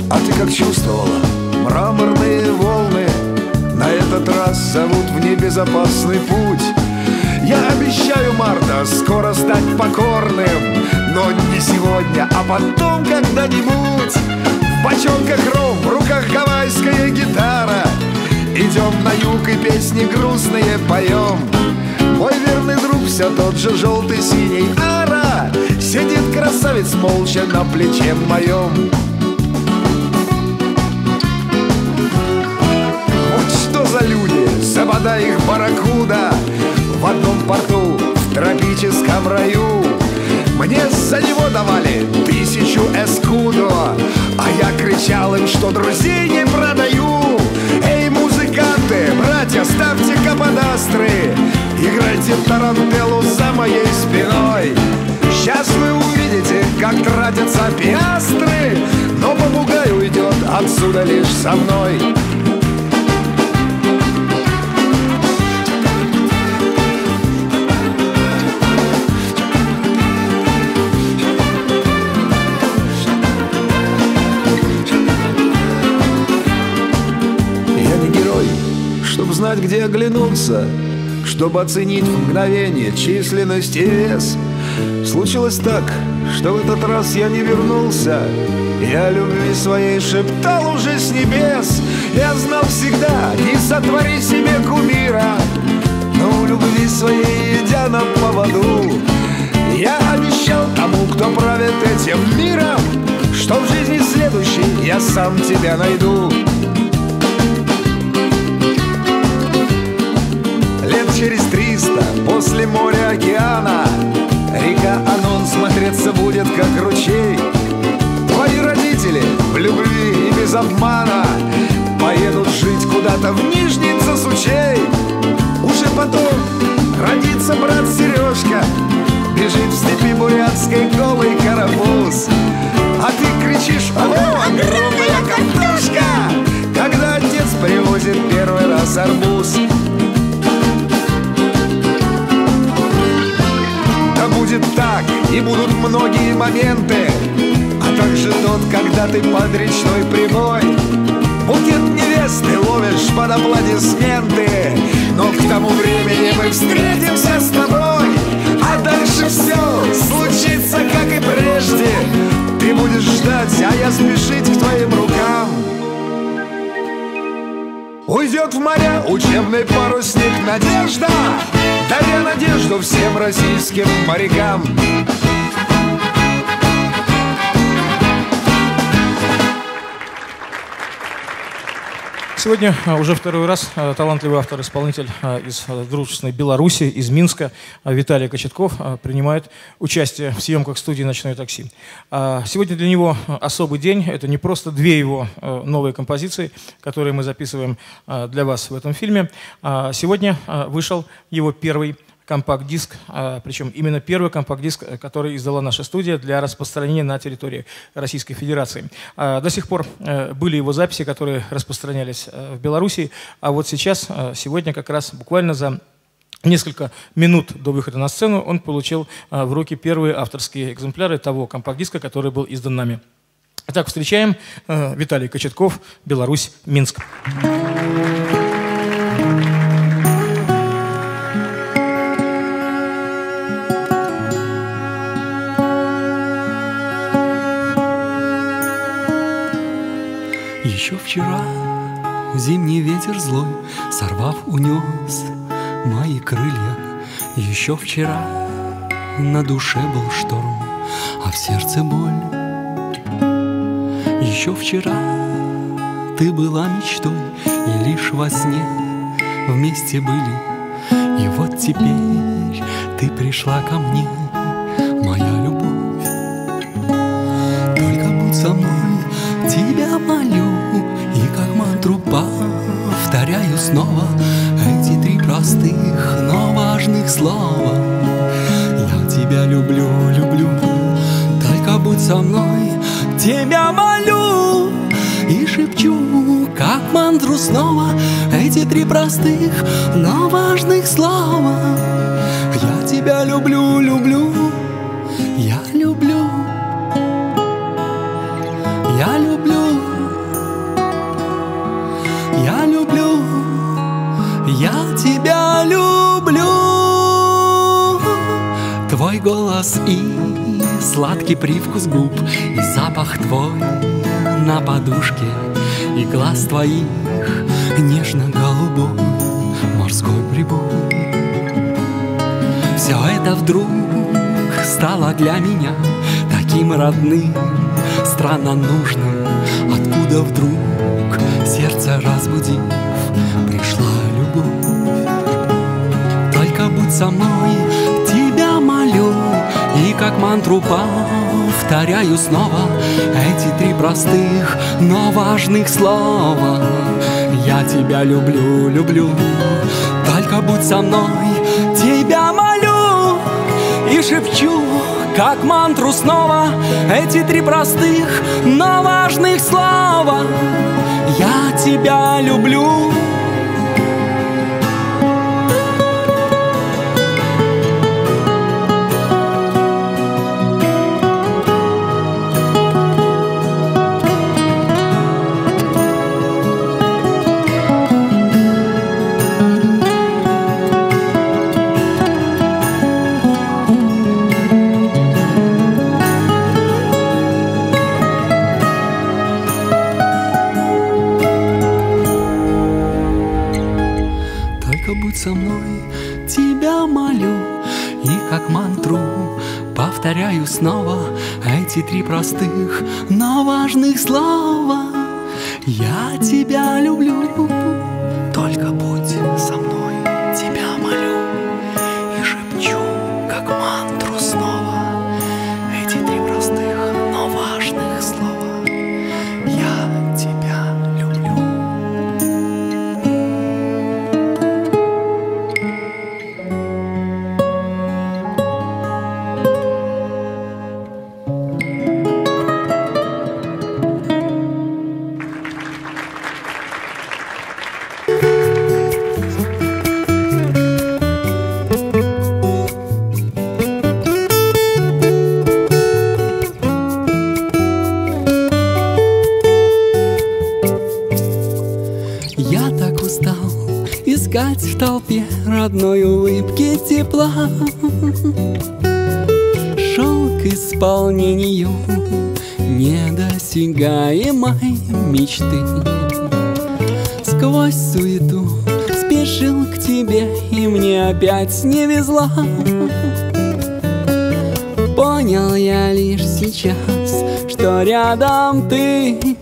А ты как чувствовала? Мраморные волны. На этот раз зовут в небезопасный путь. Я обещаю, Марта, скоро стать покорным. Но не сегодня, а потом когда-нибудь. В бочонках ром, в руках гавайская гитара. Идем на юг и песни грустные поем. Мой верный друг все тот же желтый синий ара. Сидит красавец молча на плече моем завода их барракуда В одном порту, в тропическом раю. Мне за него давали тысячу эскудо кричал им, что друзей не продаю Эй, музыканты, братья, ставьте каподастры Играйте тарантеллу за моей спиной Сейчас вы увидите, как тратятся пиастры Но попугай уйдет отсюда лишь со мной где оглянуться Чтобы оценить в мгновение численность и вес Случилось так, что в этот раз я не вернулся. Я любви своей шептал уже с небес. Я знал всегда, не сотвори себе кумира. Но у любви своей идя на поводу Я обещал тому, кто правит этим миром Что в жизни следующей я сам тебя найду через триста после моря океана. Река Анон смотреться будет как ручей. Твои родители в любви и без обмана Поедут жить куда-то в Нижний Засучей Уже потом родится брат Сережка Бежит в степи бурятской голый карапуз. А ты кричишь «О, огромная картошка!» Когда отец привозит первый раз арбуз будет так, и будут многие моменты А также тот, когда ты под речной прямой. Букет невесты ловишь под аплодисменты Но к тому времени мы встретимся с тобой. А дальше все случится, как и прежде. Ты будешь ждать, а я спешить к твоим рукам. Уйдет в моря учебный парусник «Надежда» Даря надежду всем российским морякам Сегодня а, уже второй раз а, талантливый автор-исполнитель а, из дружественной Беларуси, из Минска, Виталий Кочетков принимает участие в съемках студии «Ночное такси». Сегодня для него особый день. Это не просто две его новые композиции, которые мы записываем для вас в этом фильме. Сегодня вышел его первый компакт-диск, а, причем именно первый компакт-диск, э, который издала наша студия для распространения на территории Российской Федерации. А, До сих пор э, были его записи, которые распространялись э, в Беларуси, а вот сейчас, сегодня как раз буквально за несколько минут до выхода на сцену он получил в руки первые авторские экземпляры того компакт-диска, который был издан нами. Итак, встречаем Виталий Кочетков, Беларусь, Минск. Еще вчера зимний ветер злой, Сорвав, унес мои крылья. Еще вчера на душе был шторм, А в сердце боль. Еще вчера ты была мечтой, И лишь во сне вместе были. И вот теперь ты пришла ко мне, Моя любовь. Только будь со мной, тебя молю повторяю снова Эти три простых, но важных слова. Я тебя люблю, люблю Только будь со мной, тебя молю. И шепчу, как мантру снова Эти три простых, но важных слова. Я тебя люблю, люблю Я люблю я люблю, я люблю, я тебя люблю. Твой голос и сладкий привкус губ, и запах твой на подушке, и глаз твоих нежно-голубой морской прибой. Все это вдруг стало для меня таким родным, странно нужным, откуда вдруг сердце разбудив, будь со мной, тебя молю, и как мантру Повторяю снова эти три простых, но важных слова. Я тебя люблю, люблю, только будь со мной, тебя молю и шепчу, как мантру снова эти три простых, но важных слова. Я тебя люблю. Снова Эти три простых, но важных слова. Я тебя люблю недосягаемой мечты. Сквозь суету спешил к тебе и мне опять не везло. Понял я лишь сейчас, что рядом ты.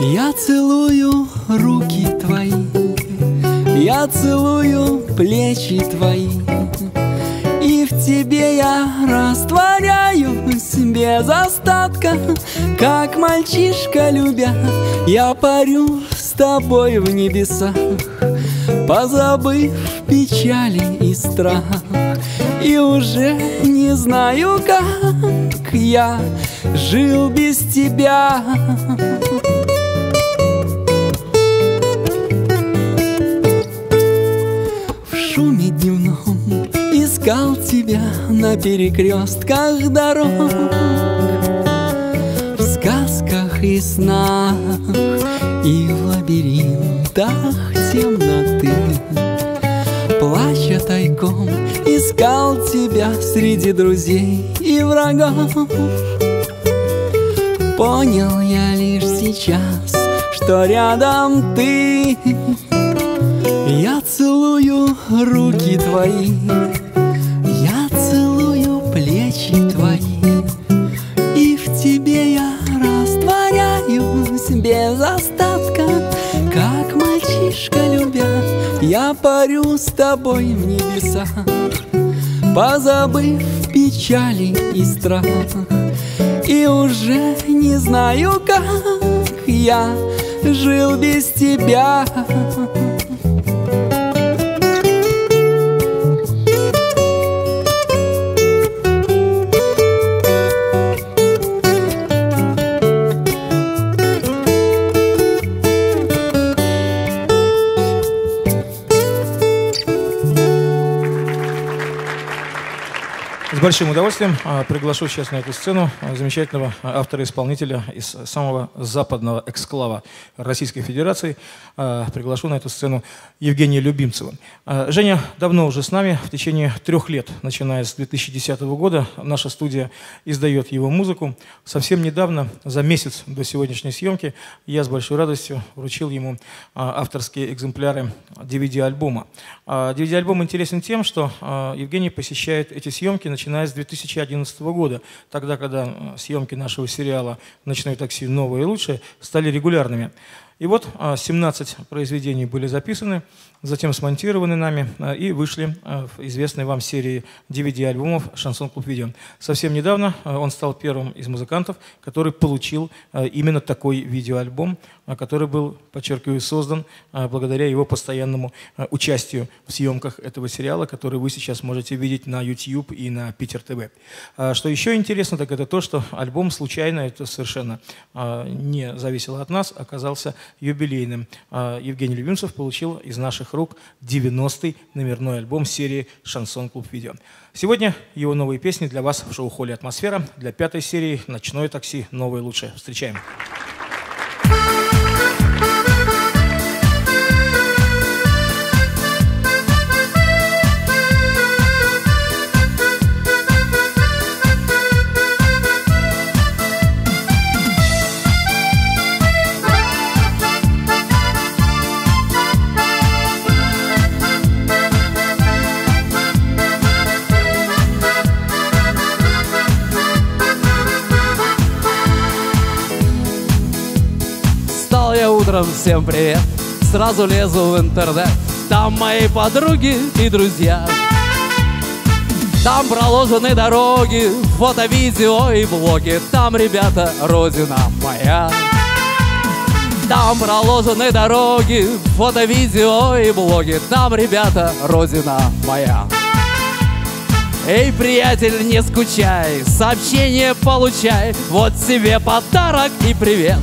Я целую руки твои, я целую плечи твои, и в тебе я растворяюсь без остатка, как мальчишка любя, я парю с тобой в небесах, позабыв печали и страх, и уже не знаю, как я жил без тебя. В шуме дневном искал тебя на перекрестках дорог и снах и в лабиринтах темноты. Плача тайком искал тебя среди друзей и врагов. Понял я лишь сейчас, что рядом ты. Я целую руки твои, парю с тобой в небесах, позабыв печали и страх, и уже не знаю, как я жил без тебя. Большим удовольствием а, приглашу сейчас на эту сцену а, замечательного а, автора-исполнителя из самого западного эксклава Российской Федерации. Приглашу на эту сцену Евгения Любимцева. Женя давно уже с нами, в течение трех лет, начиная с 2010 года, наша студия издает его музыку. Совсем недавно, за месяц до сегодняшней съемки, я с большой радостью вручил ему авторские экземпляры DVD-альбома. DVD-альбом интересен тем, что а, Евгений посещает эти съемки, начиная с 2011 года, тогда, когда а, съемки нашего сериала «Ночное такси. Новое и лучшее» стали регулярными. И вот а, 17 произведений были записаны, затем смонтированы нами а, и вышли а, в известной вам серии DVD-альбомов «Шансон Клуб Видео». Совсем недавно а, он стал первым из музыкантов, который получил именно такой видеоальбом, который был, подчеркиваю, создан благодаря его постоянному участию в съемках этого сериала, который вы сейчас можете видеть на YouTube и на Питер ТВ. А, Что еще интересно, так это то, что альбом случайно, это совершенно не зависело от нас, оказался юбилейным. А, Евгений Любимцев получил из наших рук 90-й номерной альбом серии «Шансон Клуб Видео». Сегодня его новые песни для вас в шоу-холле «Атмосфера» для пятой серии «Ночное такси. Новое лучшее». Встречаем. Встал утром, всем привет. Сразу лезу в интернет. Там мои подруги и друзья. Там проложены дороги Фото, видео и блоги. Там, ребята, родина моя. Там проложены дороги Фото, видео и блоги. Там, ребята, родина моя. Эй, приятель, не скучай, сообщение получай, вот тебе подарок и привет.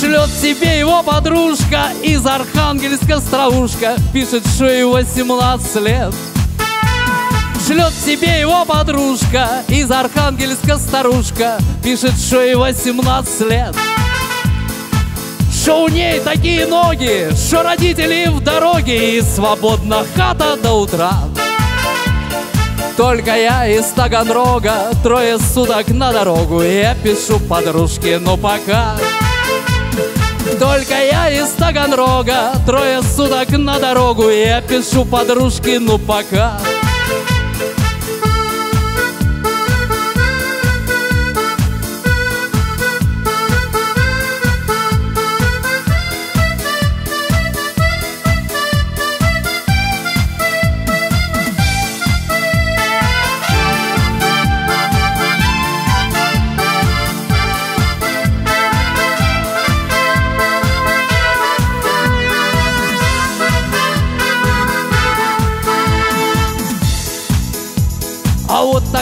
Шлет тебе его подружка из Архангельска Страушка, пишет, что ему 17 лет. Шлет тебе его подружка из Архангельска старушка, пишет, что ей 18 лет. Что у ней такие ноги, что родители в дороге и свободна хата до утра. Только я из Таганрога, трое суток на дорогу, я пишу подружке, ну пока. Только я из Таганрога, трое суток на дорогу, я пишу подружке, ну пока. А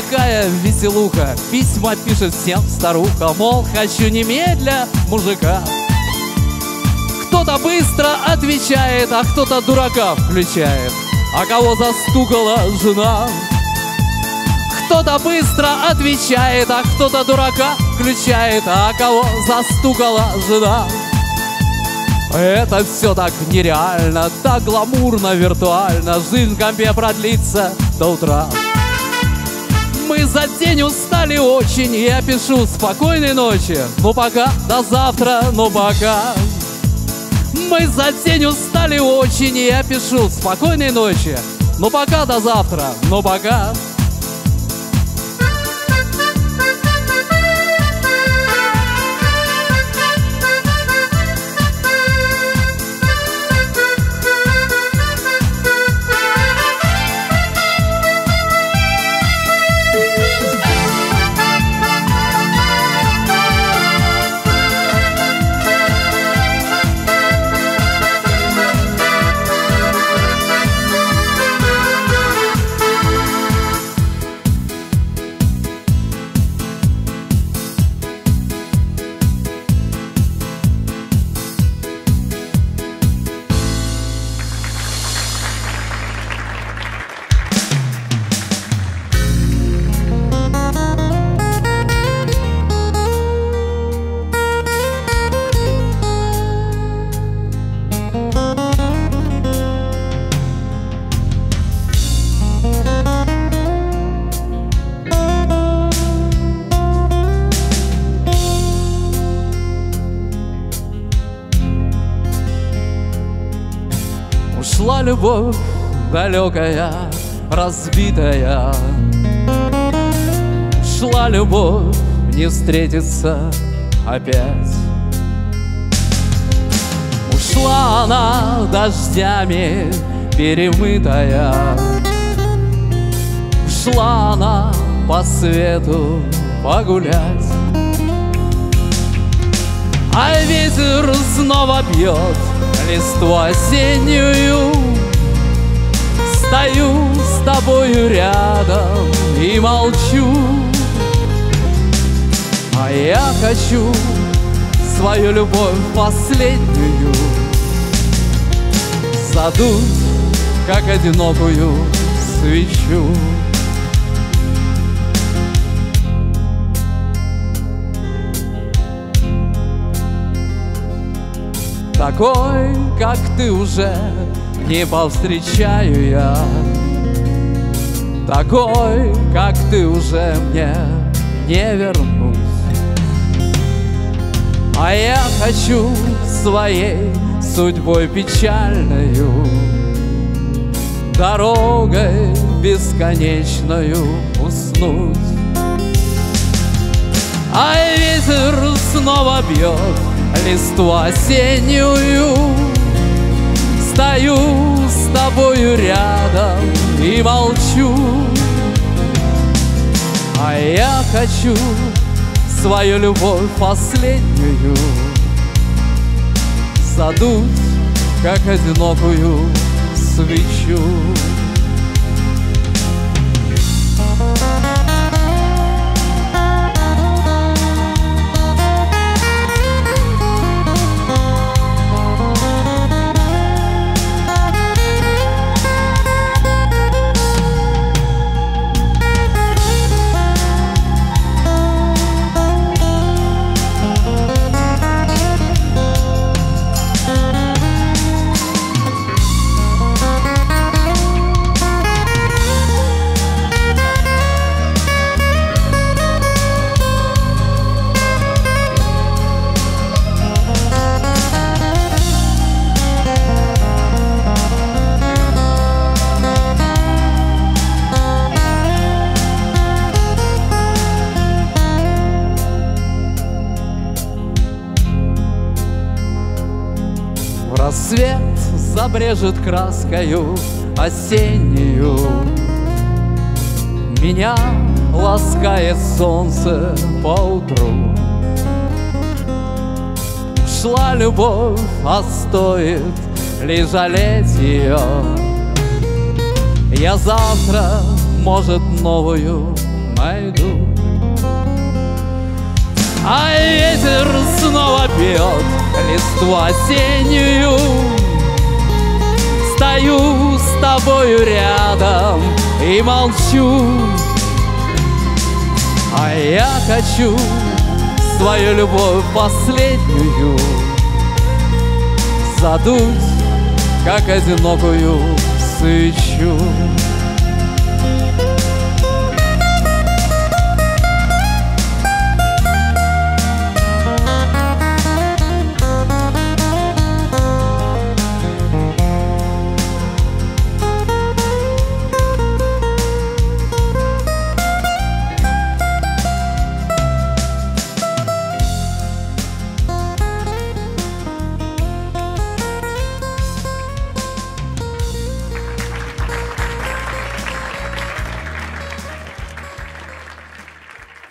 такая веселуха. Письма пишет всем старуха Мол, хочу немедля мужика Кто-то быстро отвечает А кто-то дурака включает. А кого застукала жена? Кто-то быстро отвечает А кто-то дурака включает. А кого застукала жена? Это все так нереально, так гламурно, виртуально. Жизнь в компе продлится до утра мы за день устали очень Я пишу спокойной ночи Ну пока, до завтра, ну пока. Мы за день устали очень Я пишу спокойной ночи Ну пока, до завтра, ну пока далекая, разбитая. Ушла любовь, не встретиться опять. Шла она дождями перемытая. Шла она по свету погулять. А ветер снова бьет листву осеннюю Стою с тобою рядом и молчу. А я хочу свою любовь последнюю Задуть, как одинокую свечу. Такой, как ты уже не повстречаю я Такой, как ты уже мне не вернусь. А я хочу своей судьбой печальною Дорогой бесконечною уснуть. А ветер снова бьет листву осеннюю Стою с тобою рядом и молчу. А я хочу свою любовь последнюю Задуть, как одинокую свечу забрежет краскою осеннюю. Меня ласкает солнце по утру Шла любовь, а стоит ли жалеть ее Я завтра, может, новую найду. А ветер снова пьет листву осеннюю Стою с тобою рядом и молчу. А я хочу свою любовь последнюю Задуть, как одинокую свечу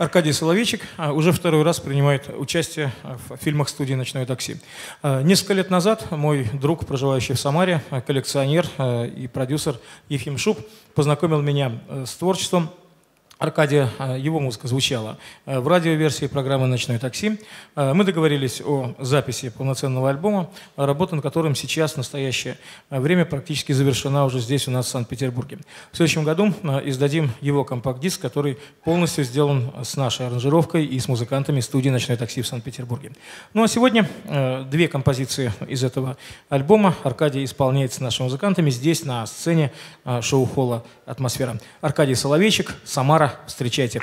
Аркадий Соловейчик а, уже второй раз принимает участие а, в фильмах студии «Ночное такси». А, Несколько лет назад мой друг, проживающий в Самаре, коллекционер и продюсер Ефим Шуб познакомил меня с творчеством Аркадия, а, его музыка звучала а, в радиоверсии программы «Ночное такси». А, Мы договорились о записи полноценного альбома, работа над которым сейчас в настоящее а, время практически завершена уже здесь у нас в Санкт-Петербурге. В следующем году издадим его компакт-диск, который полностью сделан с нашей аранжировкой и с музыкантами студии «Ночное такси» в Санкт-Петербурге. Ну а сегодня э, две композиции из этого альбома Аркадий исполняет с нашими музыкантами здесь, на сцене э, шоу-холла «Атмосфера». Аркадий Соловейчик, «Самара». Встречайте.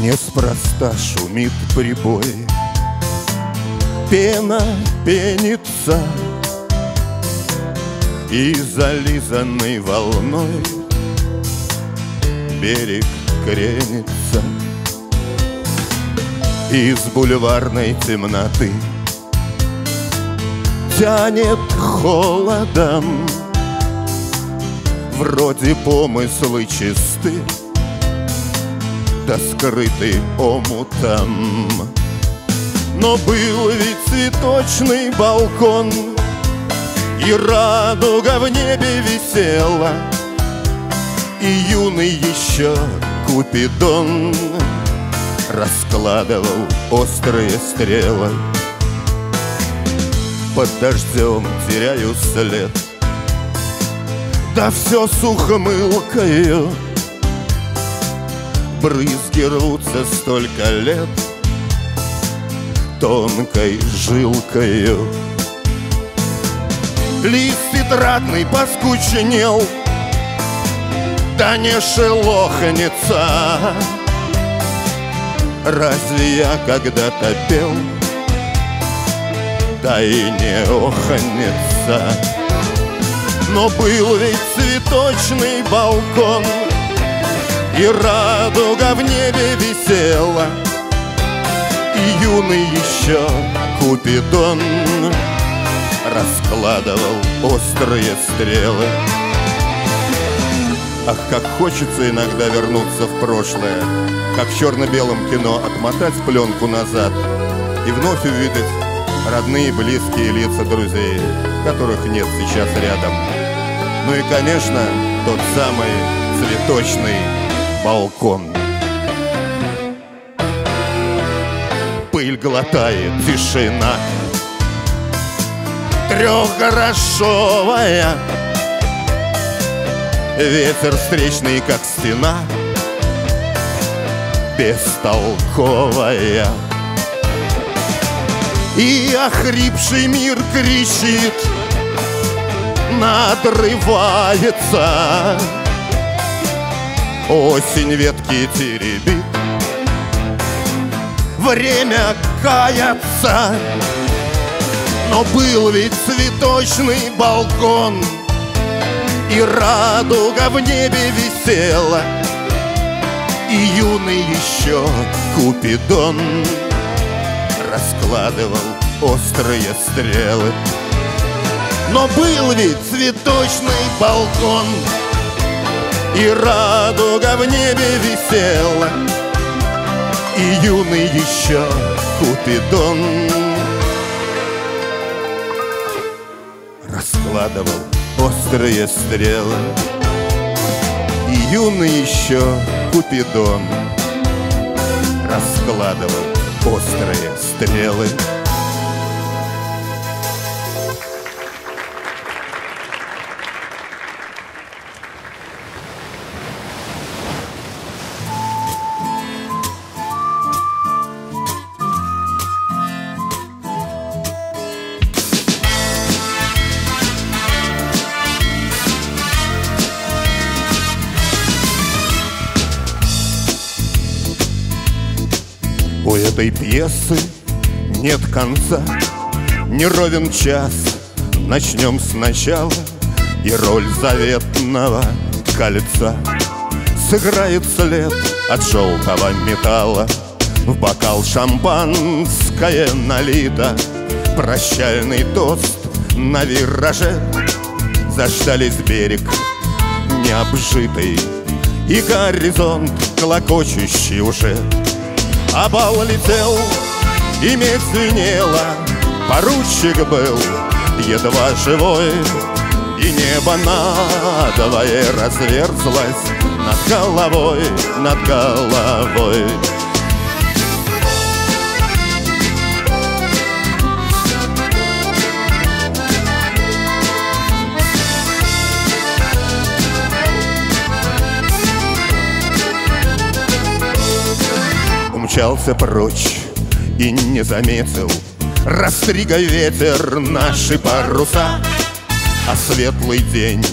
Не спать неспроста шумит прибой Пена пенится И зализанной волной Берег кренится. Из бульварной темноты Тянет холодом. Вроде помыслы чисты Да скрыты омутом. Но был ведь цветочный балкон И радуга в небе висела И юный еще Купидон Раскладывал острые стрелы. Под дождем теряю след. Да все с ухмылкою Брызги рвутся столько лет Тонкой жилкою Лист тетрадный поскучнел. Да не шелохнется. Разве я когда-то пел? Да и не охнется. Но был ведь цветочный балкон И радуга в небе висела. И юный еще Купидон Раскладывал острые стрелы. Ах, как хочется иногда вернуться в прошлое Как в черно-белом кино отмотать пленку назад И вновь увидеть родные близкие лица друзей Которых нет сейчас рядом. Ну и, конечно, тот самый цветочный балкон. Пыль глотает тишина Трехгорошовая Ветер встречный, как стена Бестолковая. И охрипший мир кричит Надрывается. Осень ветки теребит Время каяться Но был ведь цветочный балкон И радуга в небе висела И юный еще Купидон Раскладывал острые стрелы. Но был ведь цветочный балкон И радуга в небе висела И юный еще Купидон Раскладывал острые стрелы. И юный еще Купидон Раскладывал острые стрелы этой пьесы нет конца, не ровен час. Начнем сначала, и роль заветного кольца. Сыграет след от желтого металла В бокал шампанское налито. Прощальный тост на вираже. Заждались берег необжитый И горизонт клокочущий уже а бал летел, и медь Поручик был едва живой. И небо надовое разверзлось Над головой, над головой Умчался прочь и не заметил. Растрига ветер наши паруса А светлый день,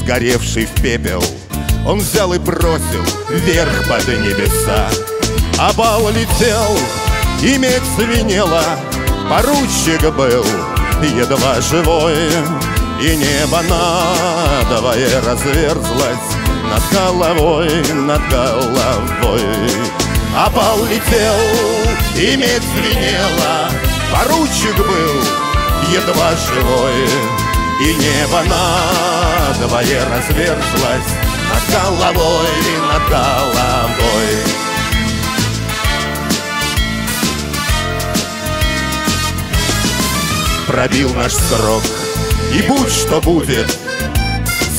сгоревший в пепел Он взял и бросил вверх под небеса. А бал летел, и медь свинела Поручик был едва живой И небо надовое разверзлось Над головой, над головой Бал летел, и медь звенела Поручик был едва живой И небо надвое разверзлось Над головой, над головой. Пробил наш срок, и будь что будет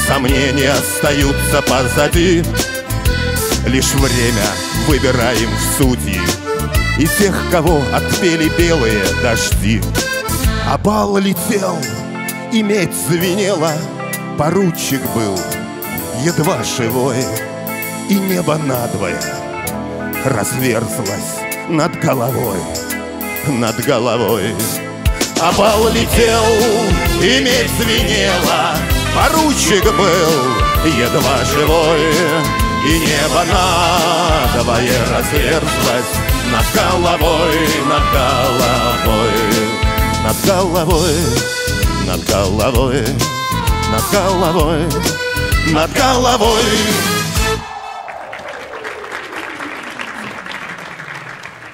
Сомнения остаются позади Лишь время выбираем в судьи. И тех, кого отпели белые дожди. А бал летел, и медь звенела Поручик был едва живой. И небо надвое разверзлось над головой Над головой. Опал летел, и медь звенела Поручик был едва живой И небо надовое разверзлось Над головой, над головой Над головой, над головой Над головой, над головой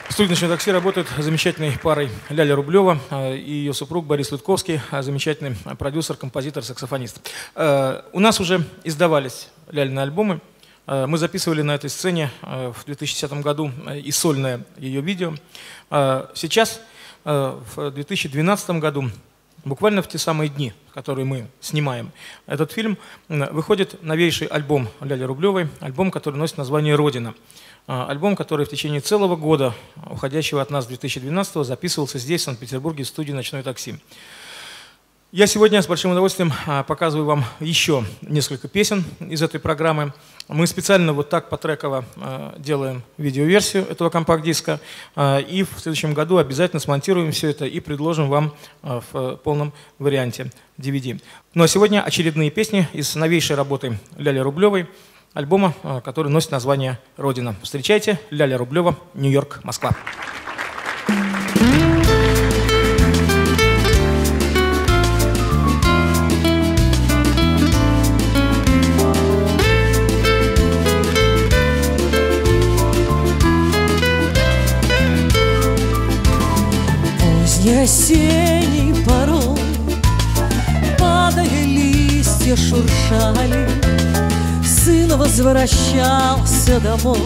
В студии «Ночное такси» работает замечательной парой Ляля Рублева э, и ее супруг Борис Литковский, э, замечательный продюсер, композитор, саксофонист. Э, У нас уже издавались Лялины альбомы. Э, Мы записывали на этой сцене э, в 2010 году э, и сольное ее видео. Сейчас, в 2012 году, буквально в те самые дни, которые мы снимаем этот фильм, выходит новейший альбом Ляли Рублевой, альбом, который носит название «Родина». Альбом, который в течение целого года, уходящего от нас 2012 записывался здесь, в Санкт-Петербурге, в студии «Ночной такси». Я сегодня с большим удовольствием а, показываю вам еще несколько песен из этой программы. Мы специально вот так потреково а, делаем видеоверсию этого компакт-диска. а, И в следующем году обязательно смонтируем все это и предложим вам в э, полном варианте DVD. Ну а сегодня очередные песни из новейшей работы Ляли Рублевой, альбома, который носит название «Родина». Встречайте, Ляля Рублева, Нью-Йорк, Москва. Осенний порой Падая листья шуршали Сын возвращался домой.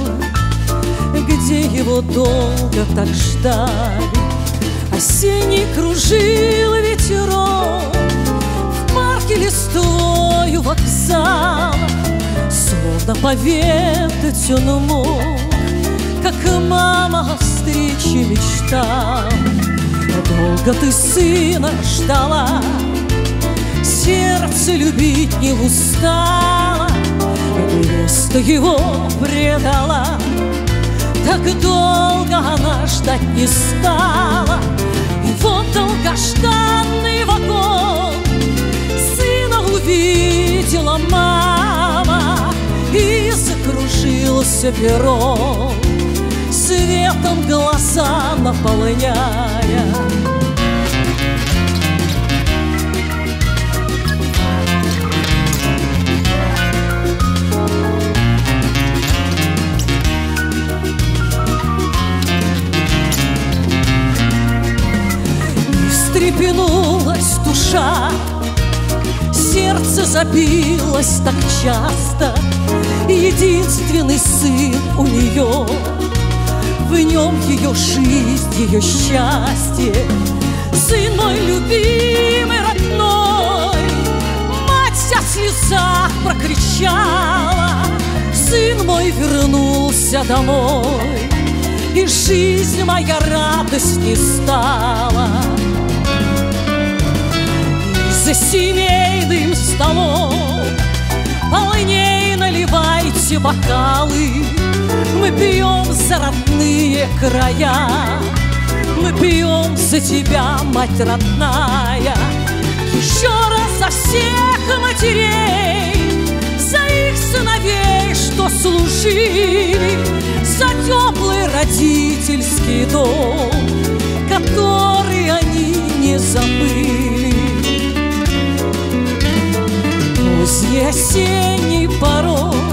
Где его долго так ждали? Осенний кружил ветерок. В парке листвою вокзала Словно поведать он мог Как мама о встрече мечтала Долго ты сына ждала, Сердце любить не устала, Невеста его предала, Так долго она ждать не стала. И вот долгожданный вагон Сына увидела мама И закружился перрон Светом глаза наполняя. И встрепенулась душа Сердце забилось так часто Единственный сын у нее В нем ее жизнь, ее счастье. Сын мой любимый, родной Мать вся в слезах прокричала. Сын мой вернулся домой И жизнь моя радость не стала. И за семейным столом Полней наливайте бокалы Мы пьем за родные края. Мы пьем за тебя, мать родная. Еще раз за всех матерей За их сыновей, что служили. За теплый родительский дом Который они не забыли. Осенней порой Падая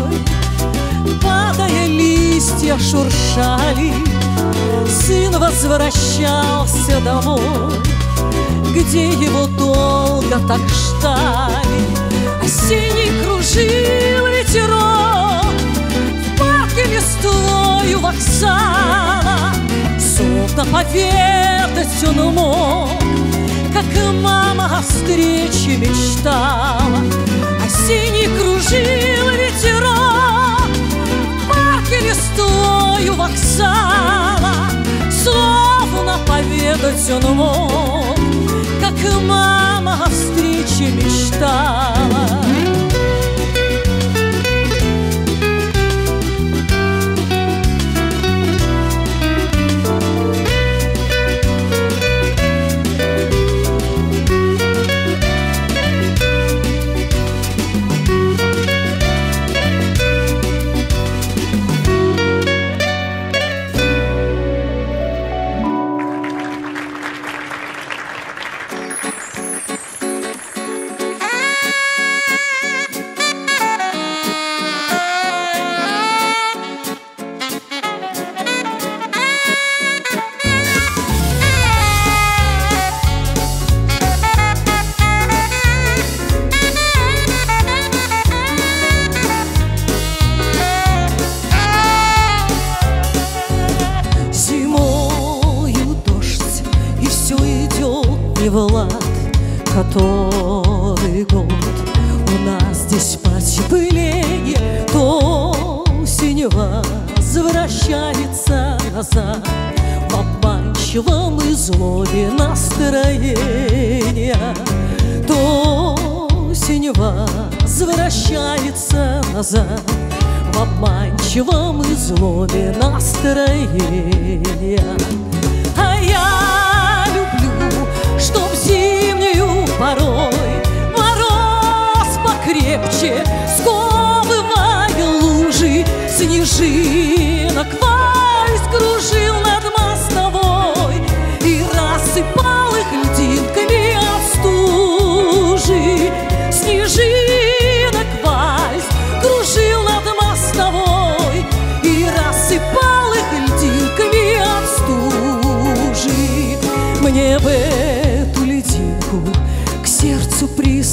листья шуршали Сын возвращался домой. Где его долго так ждали? Осенний кружил ветерок В парке листвою вокзала. Словно поведать он мог Как мама о встрече мечтала. Осенний кружил ветерок листвою вокзала Словно поведать он мог Как мама о встрече мечтала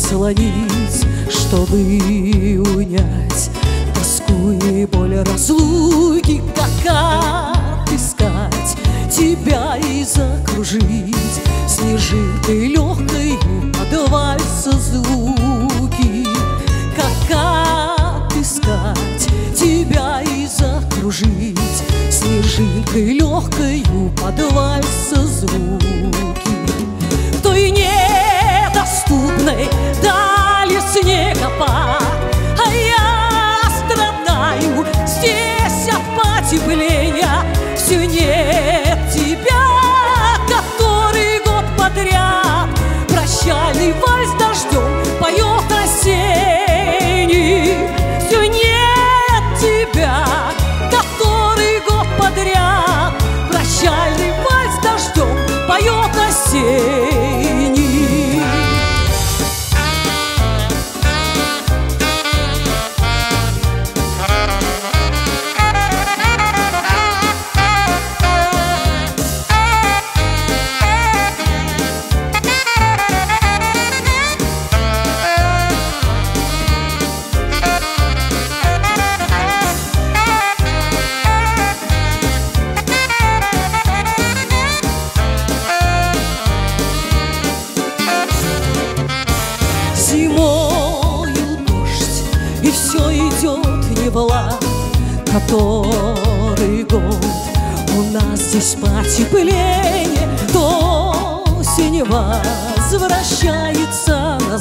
прислонить, чтобы унять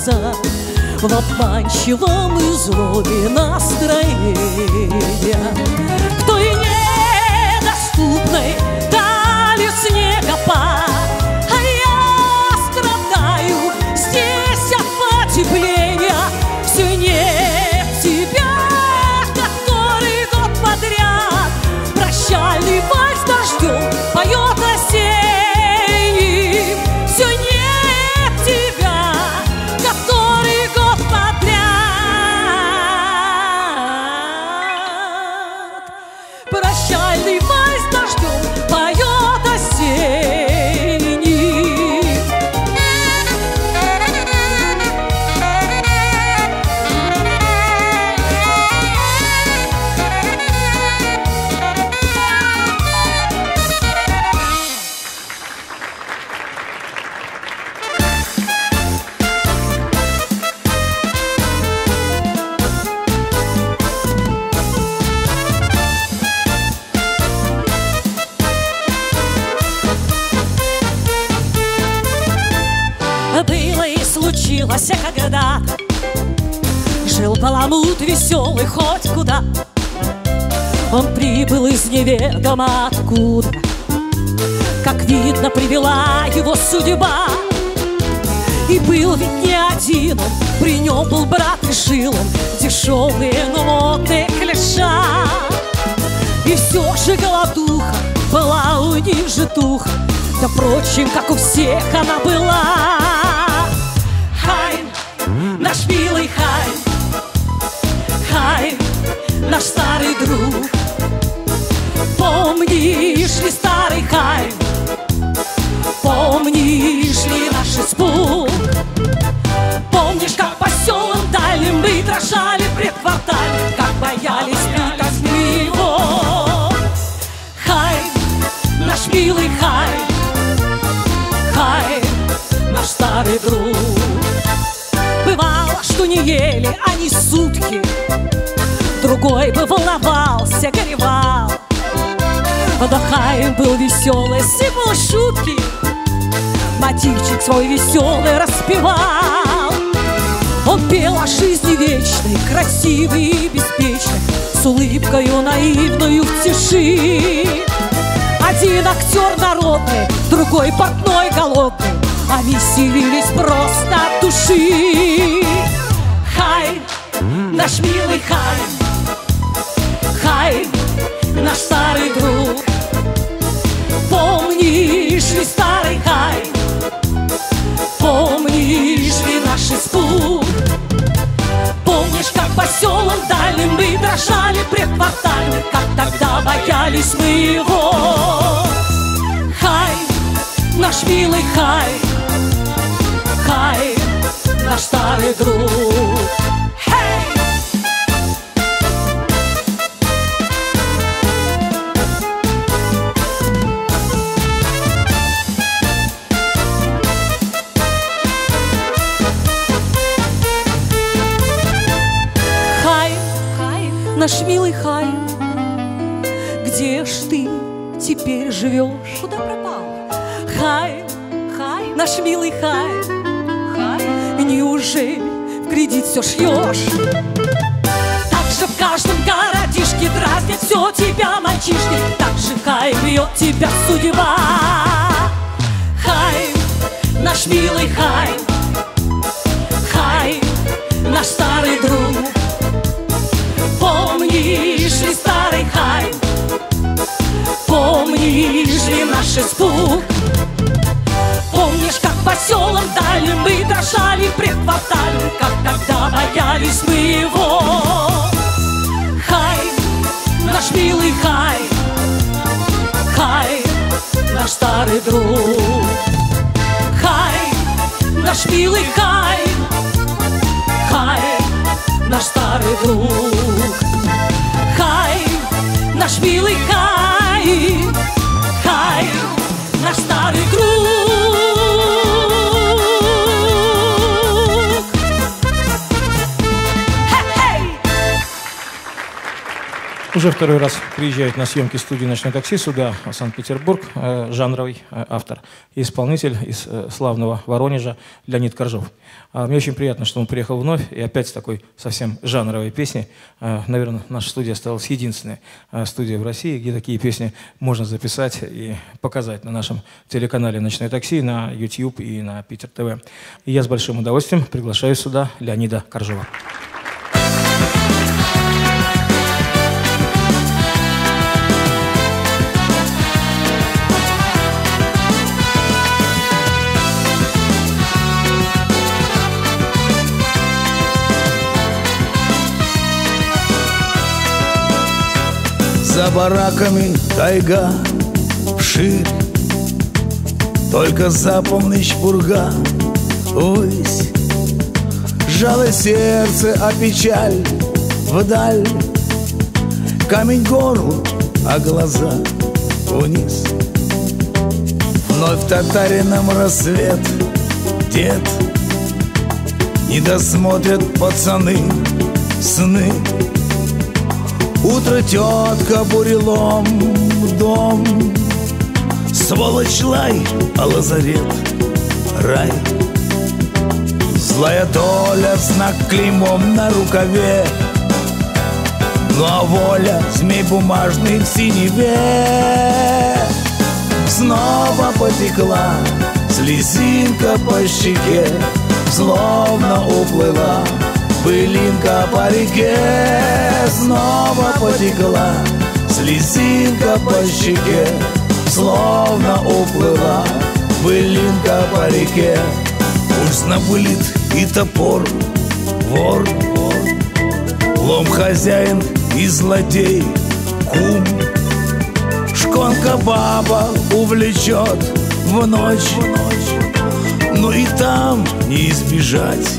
назад в обманчивом и злобе настроения. В той недоступной дали снегопад, неведомо откуда Как видно, привела его судьба. И был ведь не один он При нем был брат и жил он Дешевые, но клеша. И все же голодуха Была у них житуха Да, впрочем, как у всех она была бы волновался, горевал. Да Хаим был веселый, сыпал шутки, Мотивчик свой веселый распевал. Он пел о жизни вечной, красивой и беспечной, С улыбкою наивную в тиши. Один актер народный, другой портной голодный, А веселились просто от души. Хай, наш милый Хай, ли наш испуг? Помнишь, как по селам дальним мы дрожали предквартальным, Как тогда боялись мы его? Хай, наш милый Хай, Хай, наш старый друг. Наш милый Хай, Хай, неужели в кредит все шьешь? Так же в каждом городишке дразнит все тебя мальчишки, так же Хай бьет тебя судьба. Хай, наш милый Хай, Хай, наш старый друг. Помнишь ли старый Хай? Помнишь ли наш испуг? Помнишь, как по селам мы дрожали предквартальным, Как тогда боялись мы его? Хай, наш милый Хай, Хай, наш старый друг. Хай, наш милый Хай, Хай, наш старый друг. Хай, наш милый Хай, Хай, наш старый друг. Уже второй раз приезжает на съемки студии «Ночной такси» сюда, в Санкт-Петербург, э, жанровый э, автор и исполнитель из э, славного Воронежа Леонид Коржов. А, Мне очень приятно, что он приехал вновь, и опять с такой совсем жанровой песней. Э, Наверное, наша студия осталась единственной студией в России, где такие песни можно записать и показать на нашем телеканале «Ночной такси», на YouTube и на Питер ТВ. И я с большим удовольствием приглашаю сюда Леонида Коржова. За бараками тайга вширь. Только за полночь пурга Жало сердце, а печаль вдаль. Камень гору, а глаза вниз. Вновь татарином рассвет Дед. Не досмотрят пацаны сны Утро тетка бурелом дом. Сволочь лай, а лазарет рай. Злая доля, знак клеймом на рукаве. Ну а воля, змей бумажный в синеве. Снова потекла слезинка по щеке Словно уплыла пылинка по реке Снова потекла слезинка по щеке Словно уплыла. Пылинка по реке Пульс набылит и топор Вор, вор, лом хозяин и злодей Кум. Шконка баба увлечет в ночь Но и там не избежать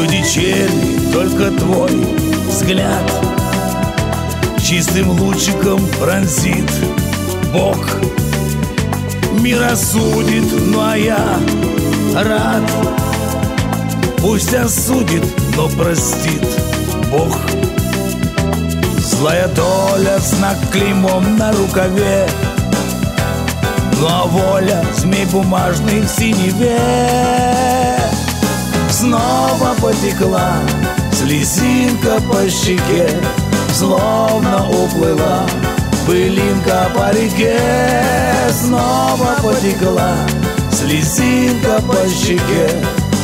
Люди черви, только твой взгляд. Чистым лучиком пронзит Бог. Мир осудит, ну а я рад. Пусть осудит, но простит Бог. Злая доля, знак клеймом на рукаве. Ну а воля, змей бумажный в синеве Снова потекла слезинка по щеке Словно уплыла пылинка по реке Снова потекла слезинка по щеке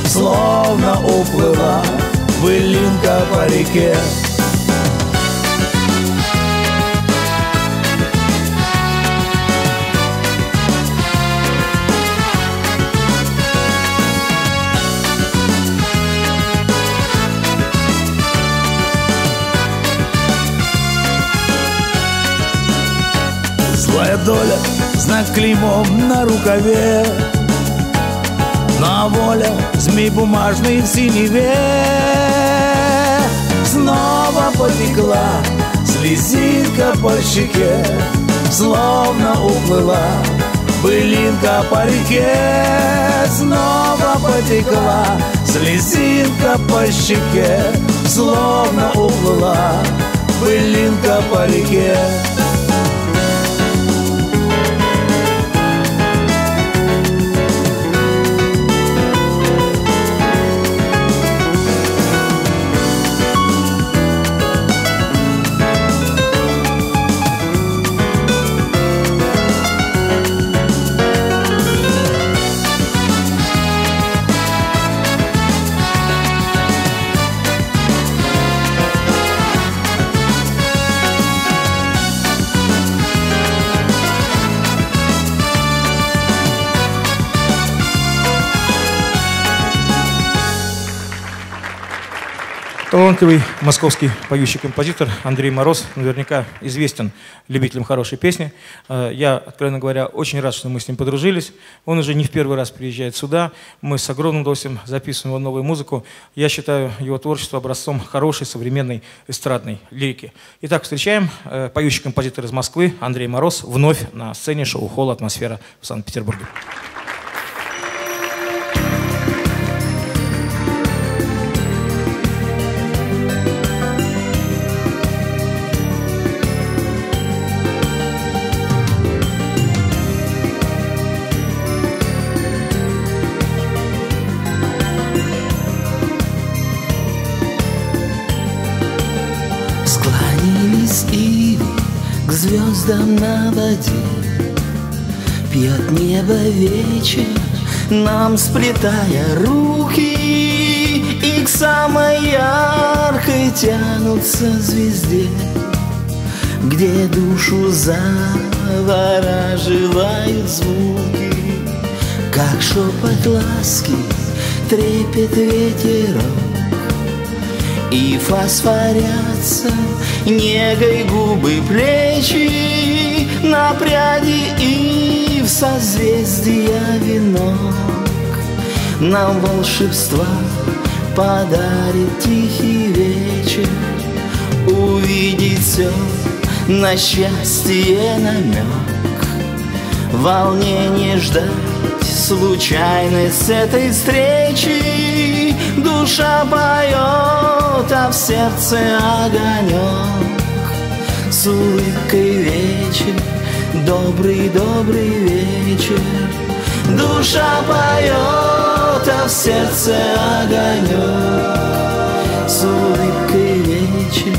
Словно уплыла пылинка по реке Злая доля, знак клеймом на рукаве. На воля, змей бумажный в синеве. Снова потекла слезинка по щеке Словно уплыла пылинка по реке. Снова потекла слезинка по щеке Словно уплыла пылинка по реке Талантливый московский поющий композитор Андрей Мороз наверняка известен любителям хорошей песни. Э, Я, откровенно говоря, очень рад, что мы с ним подружились. Он уже не в первый раз приезжает сюда. Мы с огромным удовольствием записываем его новую музыку. Я считаю его творчество образцом хорошей современной эстрадной лирики. Итак, встречаем э, поющий композитор из Москвы Андрей Мороз вновь на сцене шоу «Холл. Атмосфера» в Санкт-Петербурге. Звездам на воде. Пьет небо вечер, нам сплетая руки И к самой яркой тянутся звезде Где душу завораживают звуки. Как шепот ласки, трепет ветерок и фосфорятся негой губы плечи На пряди и в созвездия венок. Нам волшебства подарит тихий вечер. Увидеть все на счастье намек Волнение ждать случайность этой встречи Душа поет, а в сердце огонек. С улыбкой вечер, добрый-добрый вечер. Душа поет, в сердце огонек. С улыбкой вечер,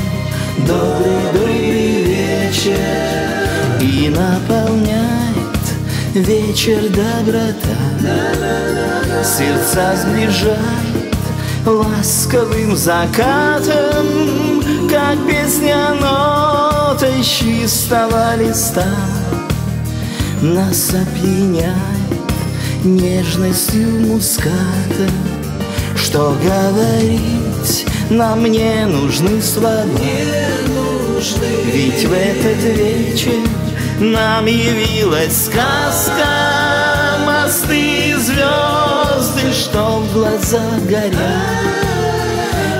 добрый, добрый вечер. И наполняет вечер доброта. Сердца сближает ласковым закатом Как песня нота чистого листа. Нас опьяняет нежностью муската. Что говорить, нам не нужны слова. Ведь в этот вечер нам явилась сказка Мосты что в глазах горят.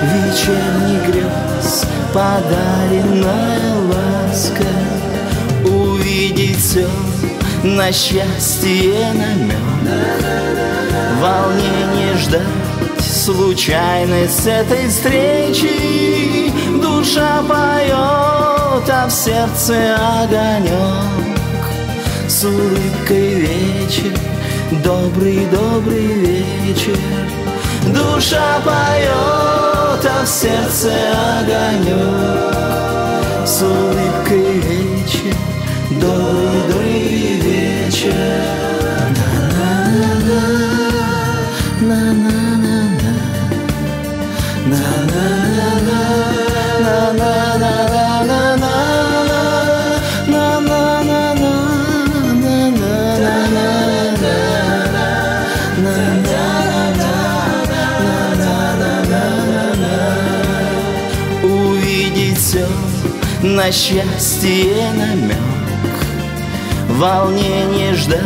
Вечерний грез, подаренная ласка. Увидеть все на счастье намек Волнение ждать случайность этой встречи. Душа поет, а в сердце огонек С улыбкой вечер, добрый, добрый вечер. Душа поет, а в сердце огонек. С улыбкой вечер, добрый, добрый вечер. На-на-на-на, на-на-на-на, на-на-на-на-на, на счастье намек Волнение ждать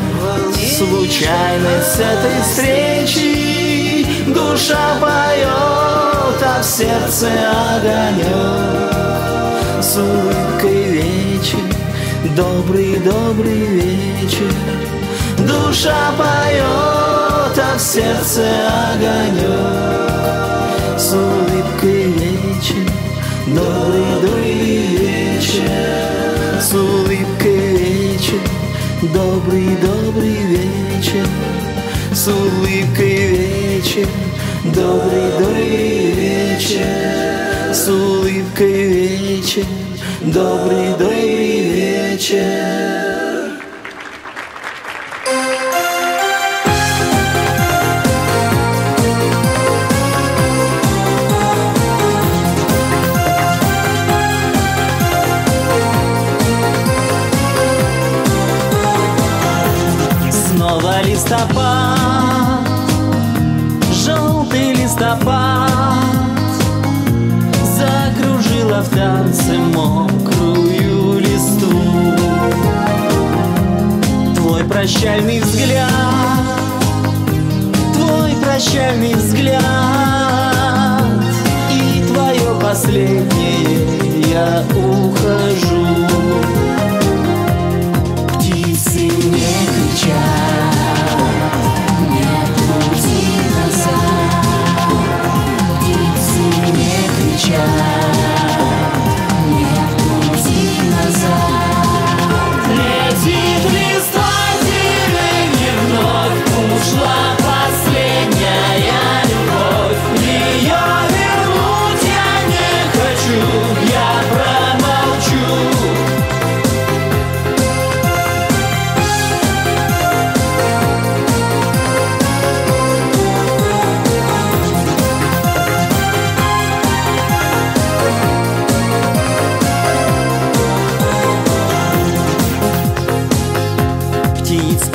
случайность этой встречи. Душа поет, а в сердце огонек С улыбкой вечер, добрый, добрый вечер. Душа поет, а в сердце огонек С улыбкой вечер, добрый, добрый вечер С улыбкой вечер, добрый, добрый вечер. С улыбкой вечер, добрый, добрый вечер. С улыбкой вечер, добрый, добрый вечер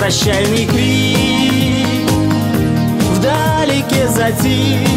прощальный крик Вдалеке затих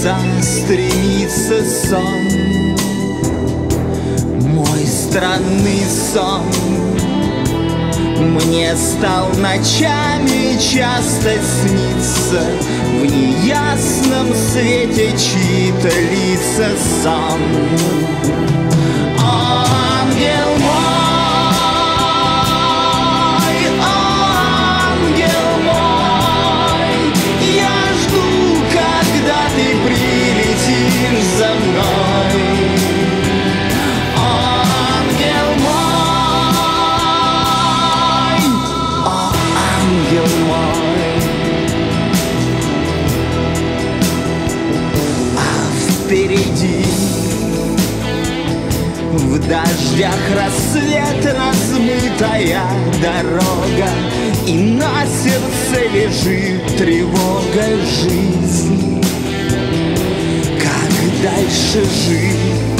небеса стремится сон. Мой странный сон. Мне стал ночами часто сниться. В неясном свете чьи-то лица сон. Ангел мой, прилетишь за мной. Ангел мой, о, ангел мой. А впереди в дождях рассвет размытая дорога И на сердце лежит тревога жизни дальше жить.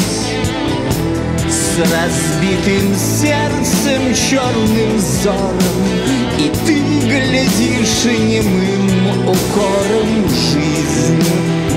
С разбитым сердцем, черным взором И ты глядишь немым укором жизни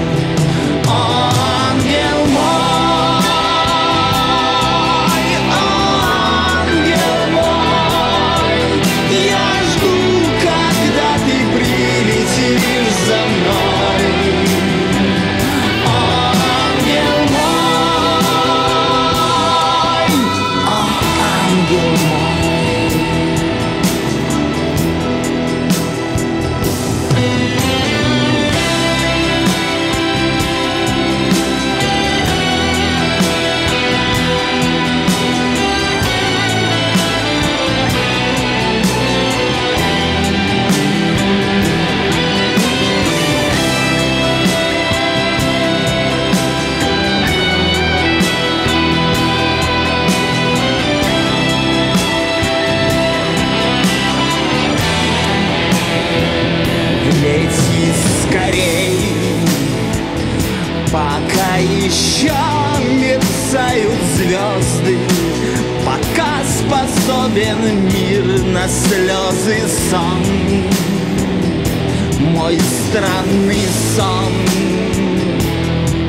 на слезы сон. мой странный сон.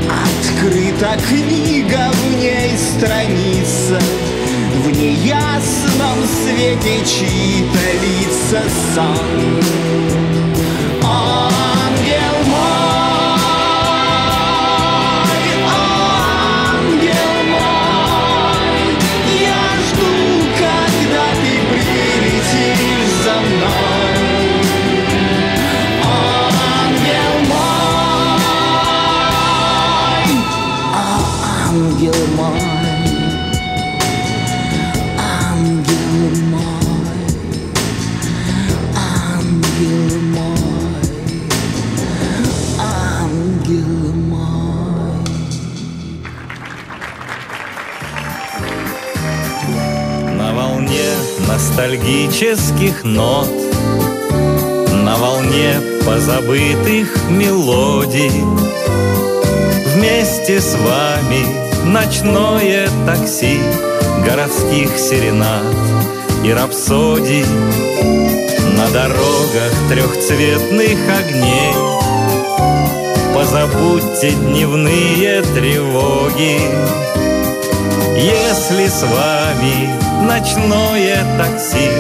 Открыта книга, в ней страница. В неясном свете чьи-то лица сон. Ангел ностальгических нот На волне позабытых мелодий. Вместе с вами ночное такси Городских серенад и рапсодий. На дорогах трехцветных огней Позабудьте дневные тревоги если с вами ночное такси,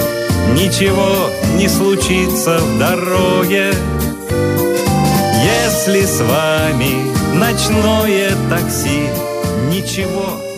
Ничего не случится в дороге. Если с вами ночное такси, Ничего